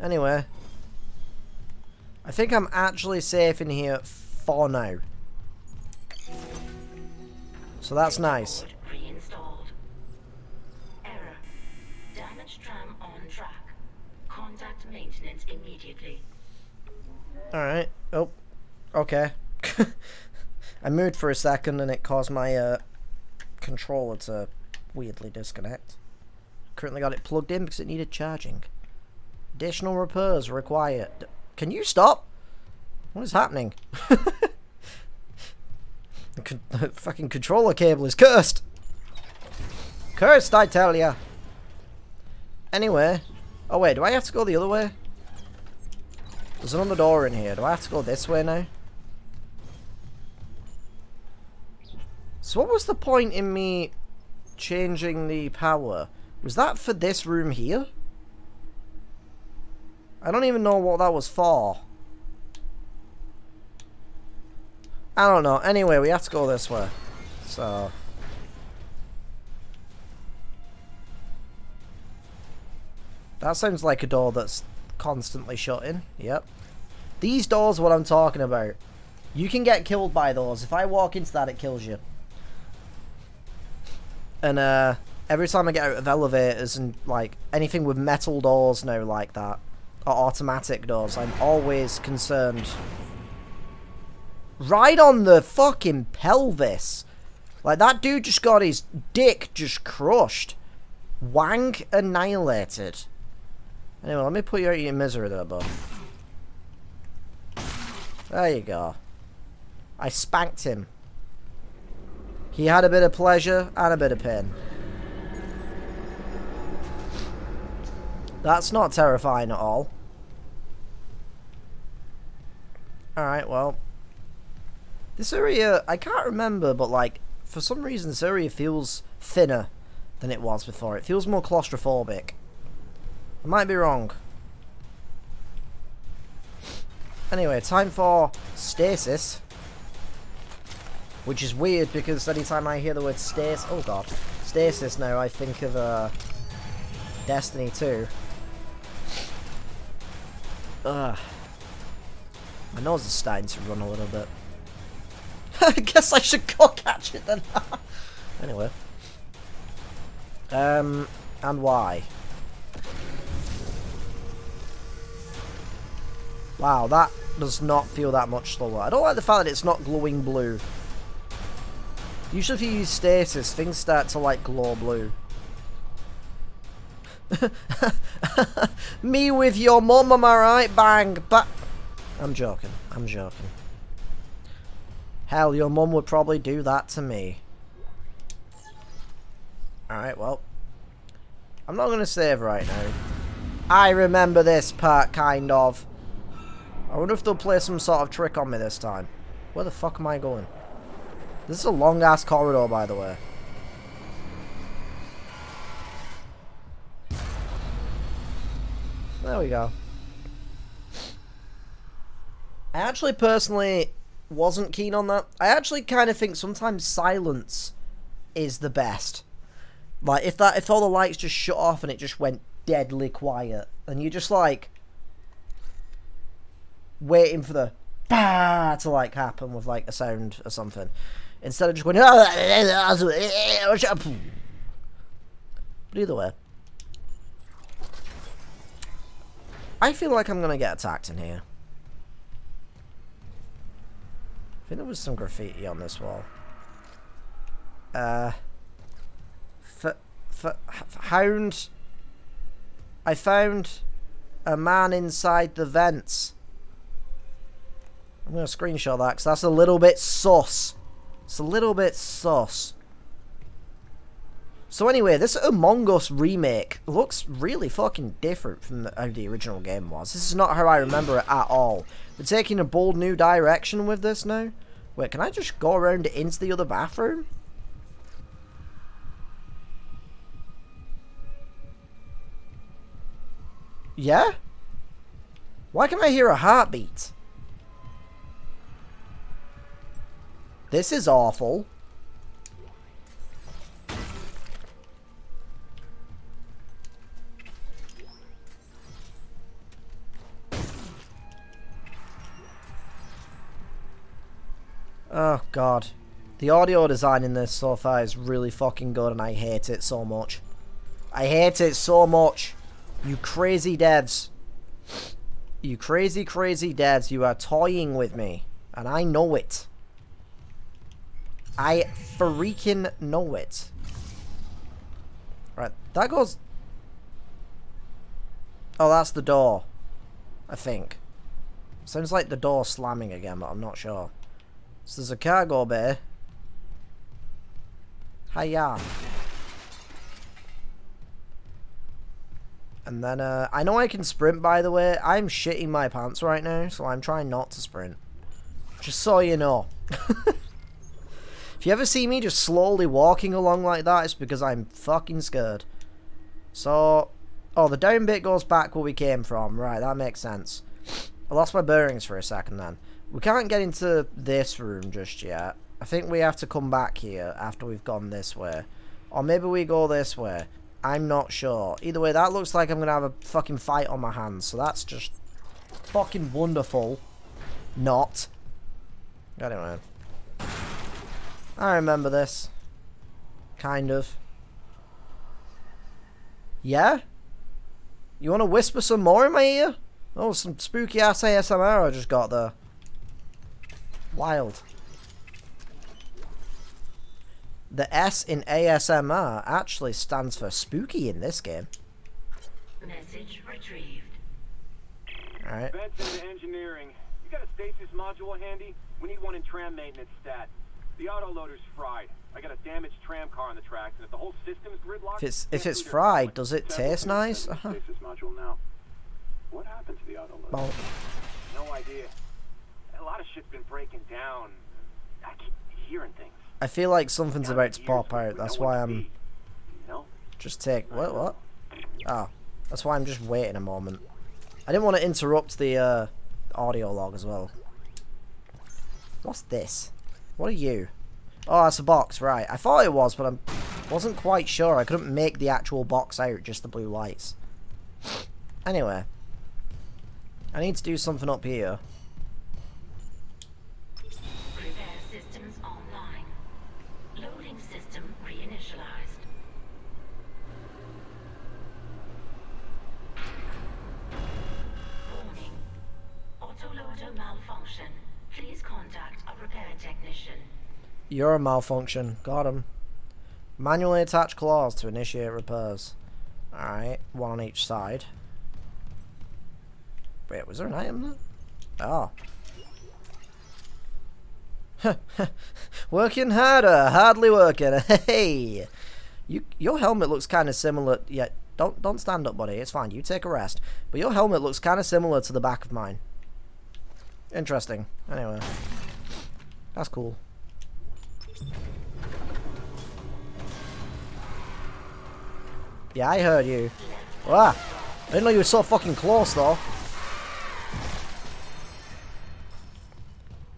Anyway. I think I'm actually safe in here for now. So that's nice. Alright. Oh. Okay. I moved for a second and it caused my uh, controller to weirdly disconnect. Currently got it plugged in because it needed charging. Additional repairs required. Can you stop? What is happening? the, con the fucking controller cable is cursed. Cursed, I tell ya. Anyway. Oh wait, do I have to go the other way? There's another door in here. Do I have to go this way now? So what was the point in me changing the power? Was that for this room here? I don't even know what that was for. I don't know. Anyway, we have to go this way. So... That sounds like a door that's constantly shutting. Yep. These doors what I'm talking about. You can get killed by those. If I walk into that, it kills you. And uh, every time I get out of elevators and like anything with metal doors now like that, or automatic doors, I'm always concerned. Right on the fucking pelvis. Like that dude just got his dick just crushed. Wang annihilated. Anyway, let me put you out of your misery there, bud. There you go. I spanked him. He had a bit of pleasure and a bit of pain. That's not terrifying at all. Alright, well. This area, I can't remember, but like, for some reason this area feels thinner than it was before. It feels more claustrophobic. I might be wrong. Anyway, time for stasis. Which is weird because anytime I hear the word stasis... Oh god. Stasis now, I think of uh, Destiny 2. Ugh. My nose is starting to run a little bit. I guess I should go catch it then. anyway. Um, and why? Wow, that does not feel that much slower. I don't like the fact that it's not glowing blue. Usually if you use stasis, things start to like glow blue. Me with your mum, am I right? Bang! But I'm joking. I'm joking. Hell, your mum would probably do that to me. Alright, well. I'm not going to save right now. I remember this part, kind of. I wonder if they'll play some sort of trick on me this time. Where the fuck am I going? This is a long-ass corridor, by the way. There we go. I actually personally wasn't keen on that. I actually kind of think sometimes silence is the best. Like if that if all the lights just shut off and it just went deadly quiet and you're just like waiting for the bah to like happen with like a sound or something. Instead of just going but either way. I feel like I'm gonna get attacked in here. I think there was some graffiti on this wall. Uh f f hound I found a man inside the vents I'm going to screenshot that because that's a little bit sauce. It's a little bit sauce. So anyway, this Among Us remake looks really fucking different from the, how the original game was. This is not how I remember it at all. We're taking a bold new direction with this now. Wait, can I just go around into the other bathroom? Yeah? Why can I hear a heartbeat? This is awful. Oh god. The audio design in this so far is really fucking good and I hate it so much. I hate it so much. You crazy devs. You crazy, crazy devs. You are toying with me. And I know it. I freaking know it. Right, that goes... Oh, that's the door. I think. Sounds like the door slamming again, but I'm not sure. So there's a cargo bay. Hiya. And then, uh, I know I can sprint, by the way. I'm shitting my pants right now, so I'm trying not to sprint. Just so you know. If you ever see me just slowly walking along like that, it's because I'm fucking scared. So, oh, the down bit goes back where we came from. Right, that makes sense. I lost my bearings for a second then. We can't get into this room just yet. I think we have to come back here after we've gone this way. Or maybe we go this way. I'm not sure. Either way, that looks like I'm going to have a fucking fight on my hands. So that's just fucking wonderful. Not. Anyway. I remember this. Kind of. Yeah? You want to whisper some more in my ear? Oh, some spooky ass ASMR I just got there. Wild. The S in ASMR actually stands for spooky in this game. Message retrieved. Alright. Benson to engineering. You got a stasis module handy? We need one in tram maintenance stat. The autoloader's fried. I got a damaged tram car on the tracks, and if the whole system's gridlocked... If it's if it's fried, does it taste nice? Uh -huh. What happened to the autoloader? Well, No idea. A lot of shit's been breaking down. I keep hearing things. I feel like something's about to pop out. That's why I'm No? just take what what? Oh, that's why I'm just waiting a moment. I didn't want to interrupt the uh, audio log as well. What's this? What are you? Oh, that's a box, right. I thought it was, but I wasn't quite sure. I couldn't make the actual box out, just the blue lights. Anyway. I need to do something up here. Repair systems online. Loading system reinitialized. Warning. Autoloader malfunction. Please contact a repair technician. You're a malfunction. Got him. Manually attach claws to initiate repairs. Alright, one on each side. Wait, was there an item there? Oh. working harder, hardly working. Hey, you your helmet looks kind of similar. Yeah, don't don't stand up, buddy. It's fine. You take a rest. But your helmet looks kind of similar to the back of mine. Interesting. Anyway, that's cool. Yeah, I heard you. Ah, I didn't know you were so fucking close, though.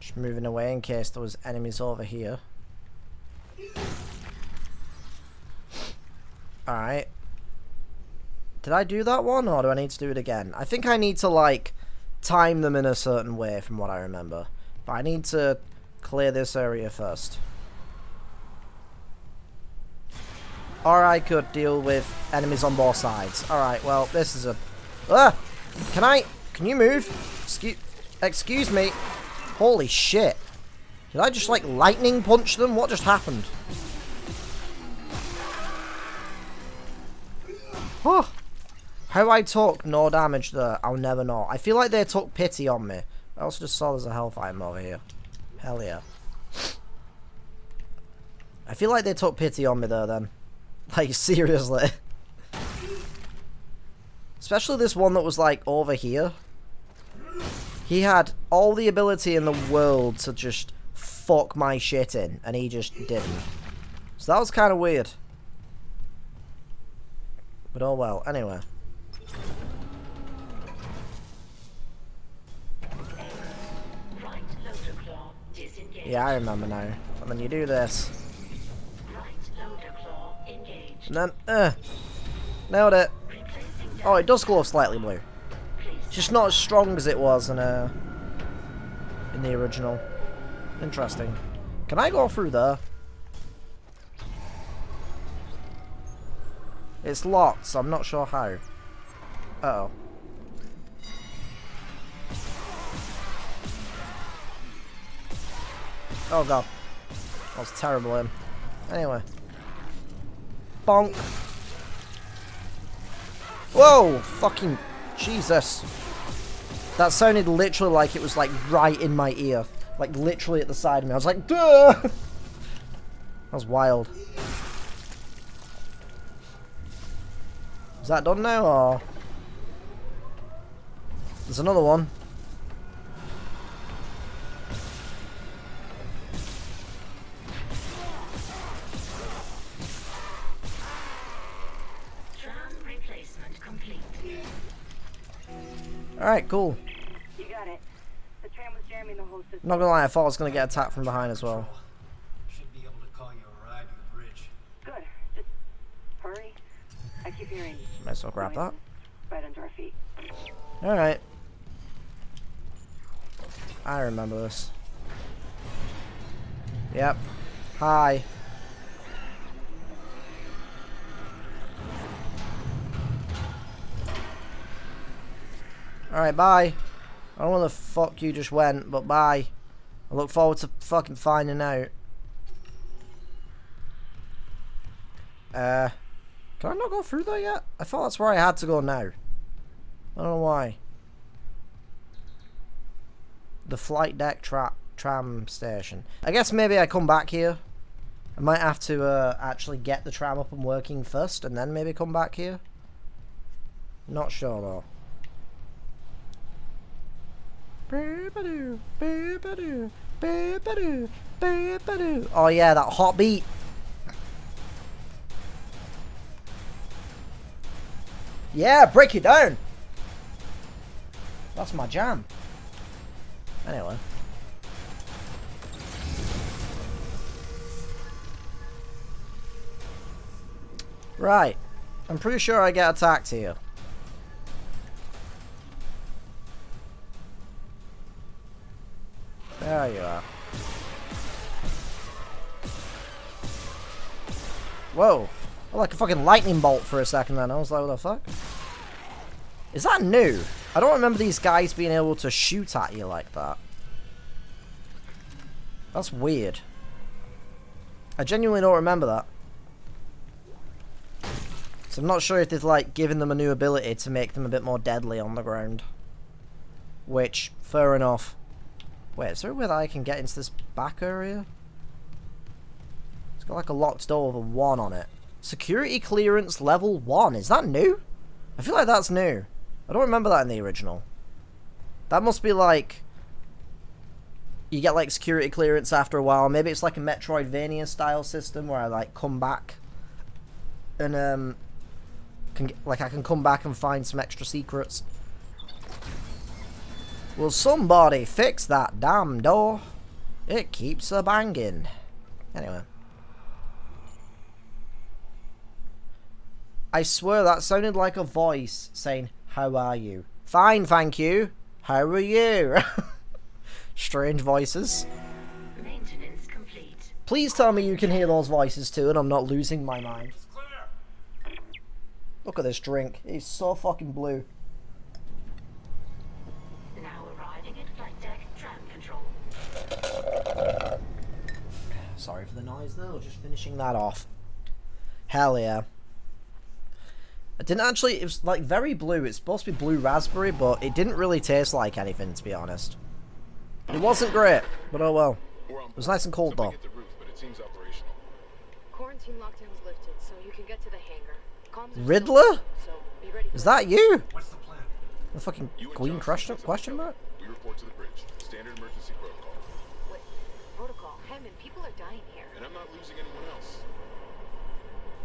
Just moving away in case there was enemies over here. Alright. Did I do that one, or do I need to do it again? I think I need to, like, time them in a certain way, from what I remember. But I need to clear this area first. Or I could deal with enemies on both sides. Alright, well, this is a... Ah! Can I... Can you move? Excuse... Excuse me. Holy shit. Did I just, like, lightning punch them? What just happened? Huh. How I took no damage there, I'll never know. I feel like they took pity on me. I also just saw there's a health item over here. Hell yeah. I feel like they took pity on me there then. Like, seriously. Especially this one that was, like, over here. He had all the ability in the world to just fuck my shit in, and he just didn't. So that was kind of weird. But oh well, anyway. Yeah, I remember now. And then you do this. And then, uh, nailed it. Oh, it does glow slightly blue. It's just not as strong as it was in, uh, in the original. Interesting. Can I go through there? It's locked, so I'm not sure how. Uh oh Oh god. That was terrible in. Anyway. Bonk. Whoa! Fucking Jesus. That sounded literally like it was like right in my ear. Like literally at the side of me. I was like, Duh! That was wild. Is that done now or? There's another one. Alright, cool. You got it. The tram was jamming the whole system. Not gonna lie, I thought I was gonna get attacked from behind as well. Should be able to call you a ride to the bridge. Good. Just hurry. I keep hearing. Might as well grab that. Right under our feet. Alright. I remember this. Yep. Hi. Alright, bye. I don't know where the fuck you just went, but bye. I look forward to fucking finding out. Uh, can I not go through there yet? I thought that's where I had to go now. I don't know why. The flight deck tra tram station. I guess maybe I come back here. I might have to uh, actually get the tram up and working first, and then maybe come back here. Not sure though. Oh yeah, that hot beat. Yeah, break it down. That's my jam. Anyway. Right. I'm pretty sure I get attacked here. There you are. Whoa. Oh, like a fucking lightning bolt for a second then. I was like, what the fuck? Is that new? I don't remember these guys being able to shoot at you like that. That's weird. I genuinely don't remember that. So I'm not sure if they've like given them a new ability to make them a bit more deadly on the ground. Which, fair enough. Wait, is there a way that I can get into this back area? It's got like a locked door with a 1 on it. Security clearance level 1. Is that new? I feel like that's new. I don't remember that in the original. That must be like... You get like security clearance after a while. Maybe it's like a Metroidvania style system where I like come back and um can like I can come back and find some extra secrets. Will somebody fix that damn door? It keeps a banging. Anyway. I swear that sounded like a voice saying, How are you? Fine, thank you. How are you? Strange voices. Maintenance complete. Please tell me you can hear those voices too and I'm not losing my mind. Look at this drink. It's so fucking blue. Now arriving at flight deck tram control. Sorry for the noise though, just finishing that off. Hell yeah. It didn't actually, it was like very blue. It's supposed to be blue raspberry, but it didn't really taste like anything to be honest. It wasn't great, but oh well. It was nice and cold though. Quarantine lockdown's lifted, so you can get to the hangar. Comms are Riddler? still- So be ready Is that you? What's the plan? The fucking Queen crushed question, question mark? We report to the bridge. Standard emergency protocol. Wait, protocol. Hammond, people are dying here. And I'm not losing anyone else.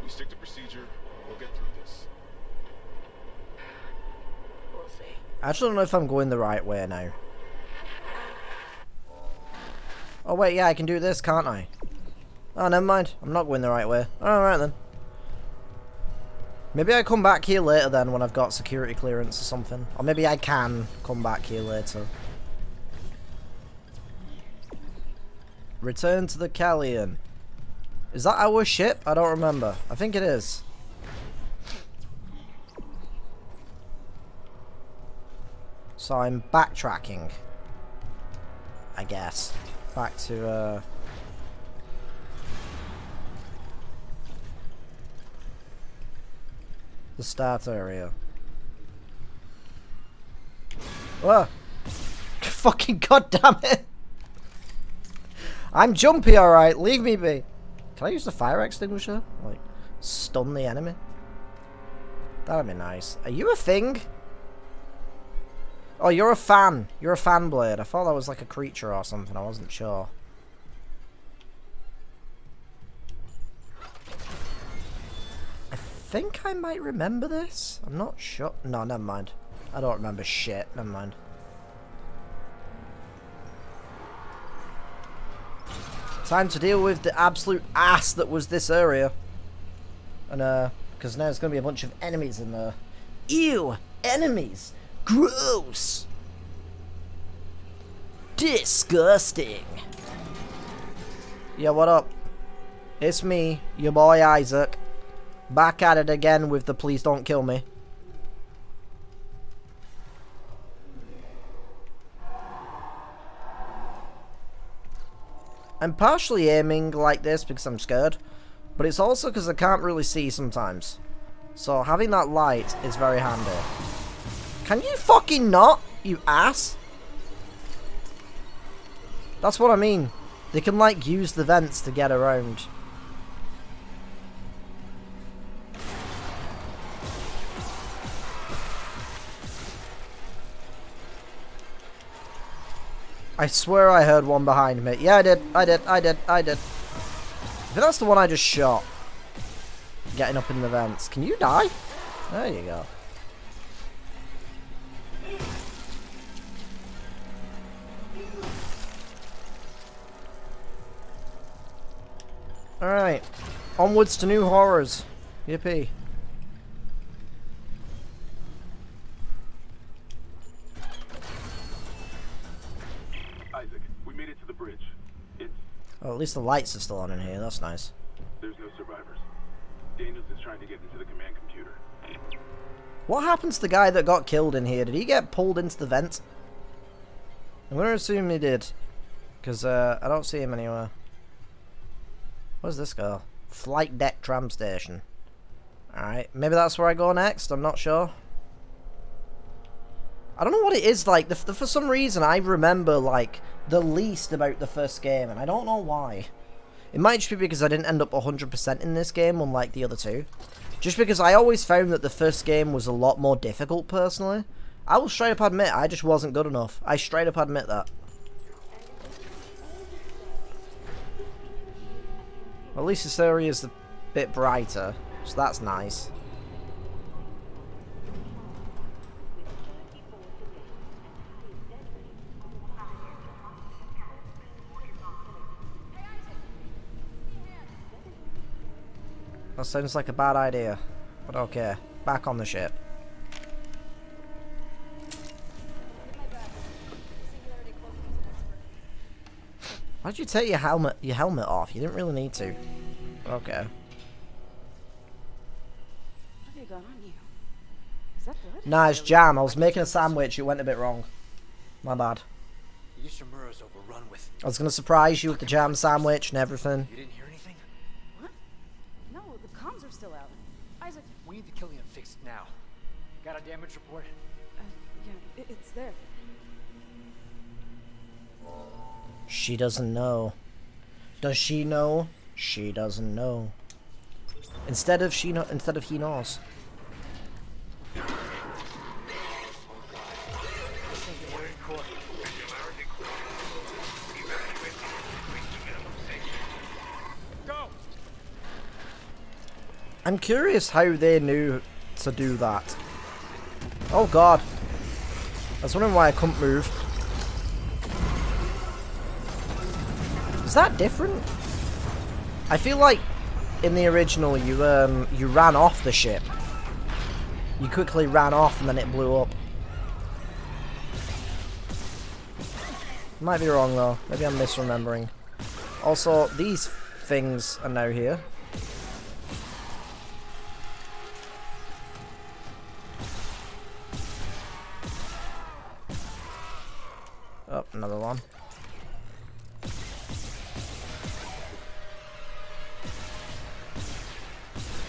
We stick to procedure. We'll get through this. We'll see. I actually don't know if I'm going the right way now. Oh wait, yeah, I can do this, can't I? Oh, never mind. I'm not going the right way. Alright then. Maybe I come back here later then when I've got security clearance or something. Or maybe I can come back here later. Return to the Kellion. Is that our ship? I don't remember. I think it is. So I'm backtracking. I guess. Back to, uh... The start area. Whoa! Fucking goddamn it! I'm jumpy, alright. Leave me be. Can I use the fire extinguisher? Like, stun the enemy? That'd be nice. Are you a thing? Oh, you're a fan. You're a fan blade. I thought that was like a creature or something. I wasn't sure. I think I might remember this. I'm not sure. No, never mind. I don't remember shit. Never mind. Time to deal with the absolute ass that was this area. And, uh, because now there's going to be a bunch of enemies in there. Ew! Enemies! Gross! Disgusting! Yeah, what up? It's me, your boy Isaac. Back at it again with the please don't kill me. I'm partially aiming like this because I'm scared, but it's also because I can't really see sometimes. So having that light is very handy. Can you fucking not, you ass? That's what I mean. They can like use the vents to get around. I swear I heard one behind me. Yeah, I did. I did. I did. I did. Think that's the one I just shot. Getting up in the vents. Can you die? There you go. Alright. Onwards to new horrors. Yippee. Isaac, we made it to the bridge. It's Oh, at least the lights are still on in here. That's nice. there's no survivors. Daniels is trying to get into the command computer. What happened to the guy that got killed in here? Did he get pulled into the vent? I'm gonna assume he did. Because uh, I don't see him anywhere. Where's this go? Flight deck tram station. Alright, maybe that's where I go next. I'm not sure. I don't know what it is like. The, the, for some reason, I remember like the least about the first game, and I don't know why. It might just be because I didn't end up 100% in this game, unlike the other two. Just because I always found that the first game was a lot more difficult, personally. I will straight up admit, I just wasn't good enough. I straight up admit that. Well, at least this area is a bit brighter, so that's nice. That sounds like a bad idea, but okay, back on the ship. Why'd you take your helmet your helmet off? You didn't really need to. Okay. What have you got on you? Is that blood? Nah, it's jam. I was making a sandwich. It went a bit wrong. My bad. The Ishimura's overrun with. I was gonna surprise you with the jam sandwich and everything. She doesn't know. Does she know? She doesn't know. Instead of she know, instead of he knows. I'm curious how they knew to do that. Oh god. I was wondering why I couldn't move. Is that different? I feel like in the original you um you ran off the ship. You quickly ran off and then it blew up. Might be wrong though. Maybe I'm misremembering. Also, these things are now here. Oh, another one.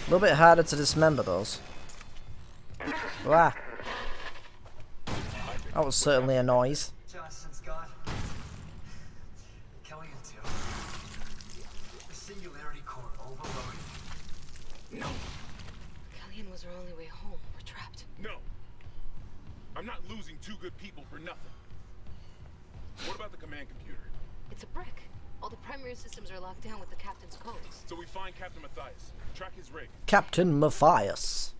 A little bit harder to dismember those. Wow. That was certainly a noise. Johnston's gone. Kellion too. The singularity core overloaded. No. Kellion was our only way home. We're trapped. No. I'm not losing two good people for nothing. What about the command computer? It's a brick. All the primary systems are locked down with the captain's codes. So we find Captain Mathius, track his rig. Captain Mathius.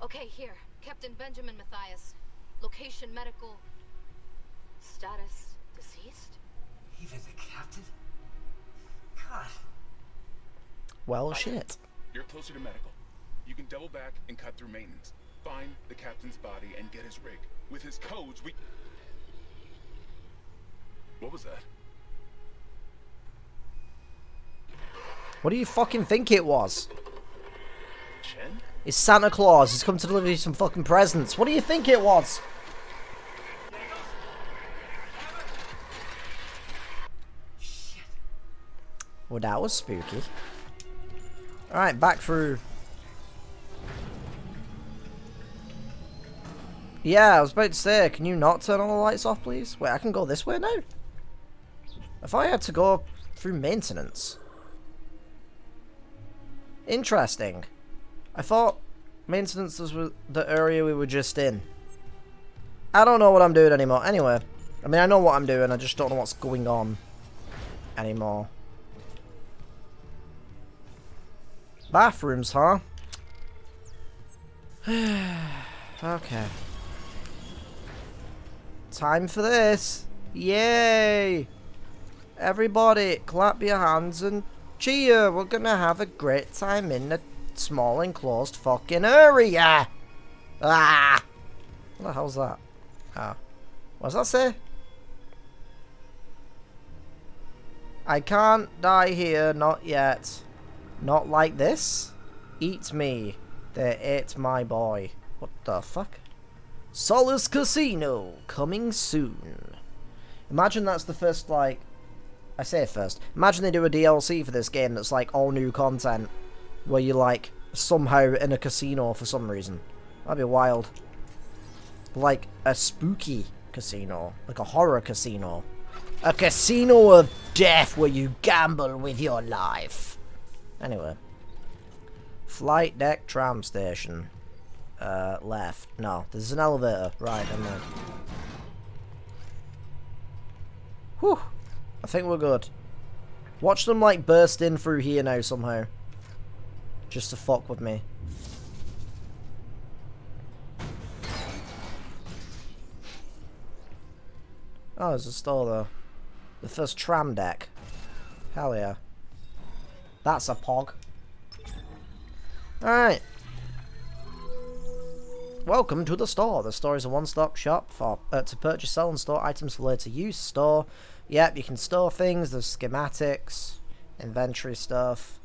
Okay, here. Captain Benjamin Mathius. Location medical. Status deceased? Even the captain? God. Well, shit. You're closer to medical. You can double back and cut through maintenance. Find the captain's body and get his rig. With his codes, we... What was that? What do you fucking think it was? Chen? It's Santa Claus. He's come to deliver you some fucking presents. What do you think it was? Well, that was spooky. Alright, back through. Yeah, I was about to say, can you not turn all the lights off, please? Wait, I can go this way now? If I had to go through maintenance. Interesting. I thought maintenance was the area we were just in. I don't know what I'm doing anymore. Anyway, I mean, I know what I'm doing. I just don't know what's going on anymore. Bathrooms, huh? okay. Time for this. Yay! Everybody, clap your hands and cheer. We're gonna have a great time in the small enclosed fucking area. Ah! What the hell's that? Ah. What does that say? I can't die here, not yet. Not like this? Eat me. They ate my boy. What the fuck? Solace Casino, coming soon. Imagine that's the first, like... I say first. Imagine they do a DLC for this game that's, like, all new content. Where you're, like, somehow in a casino for some reason. That'd be wild. Like, a spooky casino. Like a horror casino. A casino of death where you gamble with your life. Anyway. Flight deck tram station. Uh, left. No, there's an elevator. Right, I'm there. Whew. I think we're good. Watch them, like, burst in through here now somehow. Just to fuck with me. Oh, there's a store, though. The first tram deck. Hell yeah. That's a pog. Alright. Welcome to the store. The store is a one-stop shop for uh, to purchase, sell, and store items for later use. Store. Yep, you can store things. There's schematics, inventory stuff,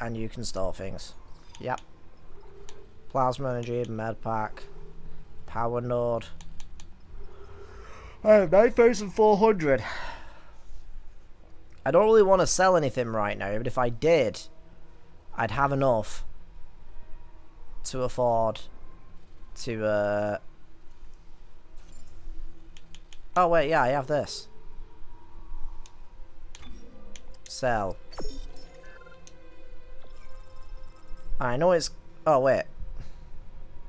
and you can store things. Yep. Plasma energy, med pack, power node. Oh, 9,400. I don't really want to sell anything right now, but if I did, I'd have enough to afford to, uh... Oh, wait, yeah, I have this. Sell. I know it's... Oh, wait.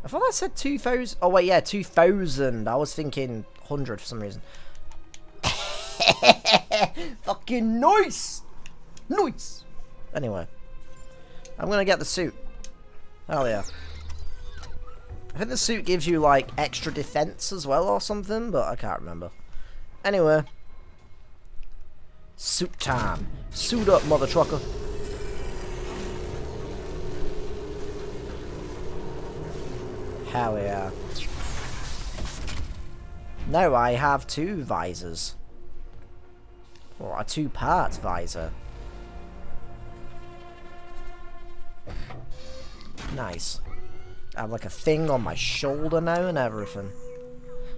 I thought I said 2,000... Oh, wait, yeah, 2,000. I was thinking 100 for some reason. Fucking nice! Nice! Anyway. I'm gonna get the suit. Hell yeah. I think the suit gives you, like, extra defense as well or something, but I can't remember. Anyway. Suit time. Suit up, mother trucker. Hell yeah. No, I have two visors. Or a two-part visor. Nice. I have like a thing on my shoulder now and everything.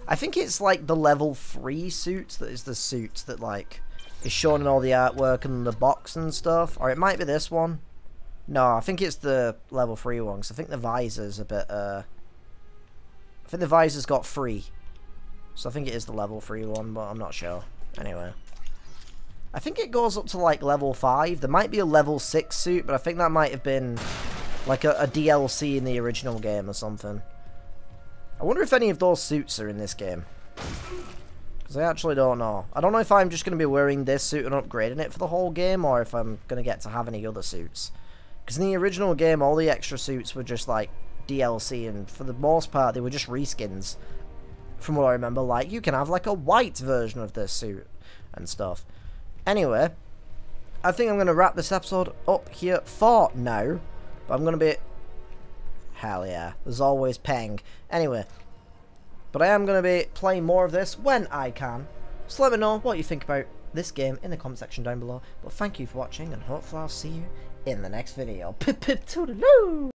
I think it's like the level 3 suit that is the suit that like is shown in all the artwork and the box and stuff. Or it might be this one. No, I think it's the level 3 one because I think the visor's a bit uh I think the visor's got 3. So I think it is the level 3 one, but I'm not sure. Anyway. I think it goes up to like level 5. There might be a level 6 suit, but I think that might have been like a, a DLC in the original game or something. I wonder if any of those suits are in this game. Because I actually don't know. I don't know if I'm just going to be wearing this suit and upgrading it for the whole game, or if I'm going to get to have any other suits. Because in the original game, all the extra suits were just like DLC, and for the most part, they were just reskins. From what I remember, like, you can have like a white version of this suit and stuff. Anyway, I think I'm going to wrap this episode up here for now. But I'm going to be... Hell yeah. There's always Peng. Anyway. But I am going to be playing more of this when I can. So let me know what you think about this game in the comment section down below. But thank you for watching and hopefully I'll see you in the next video. Pip pip toodaloo!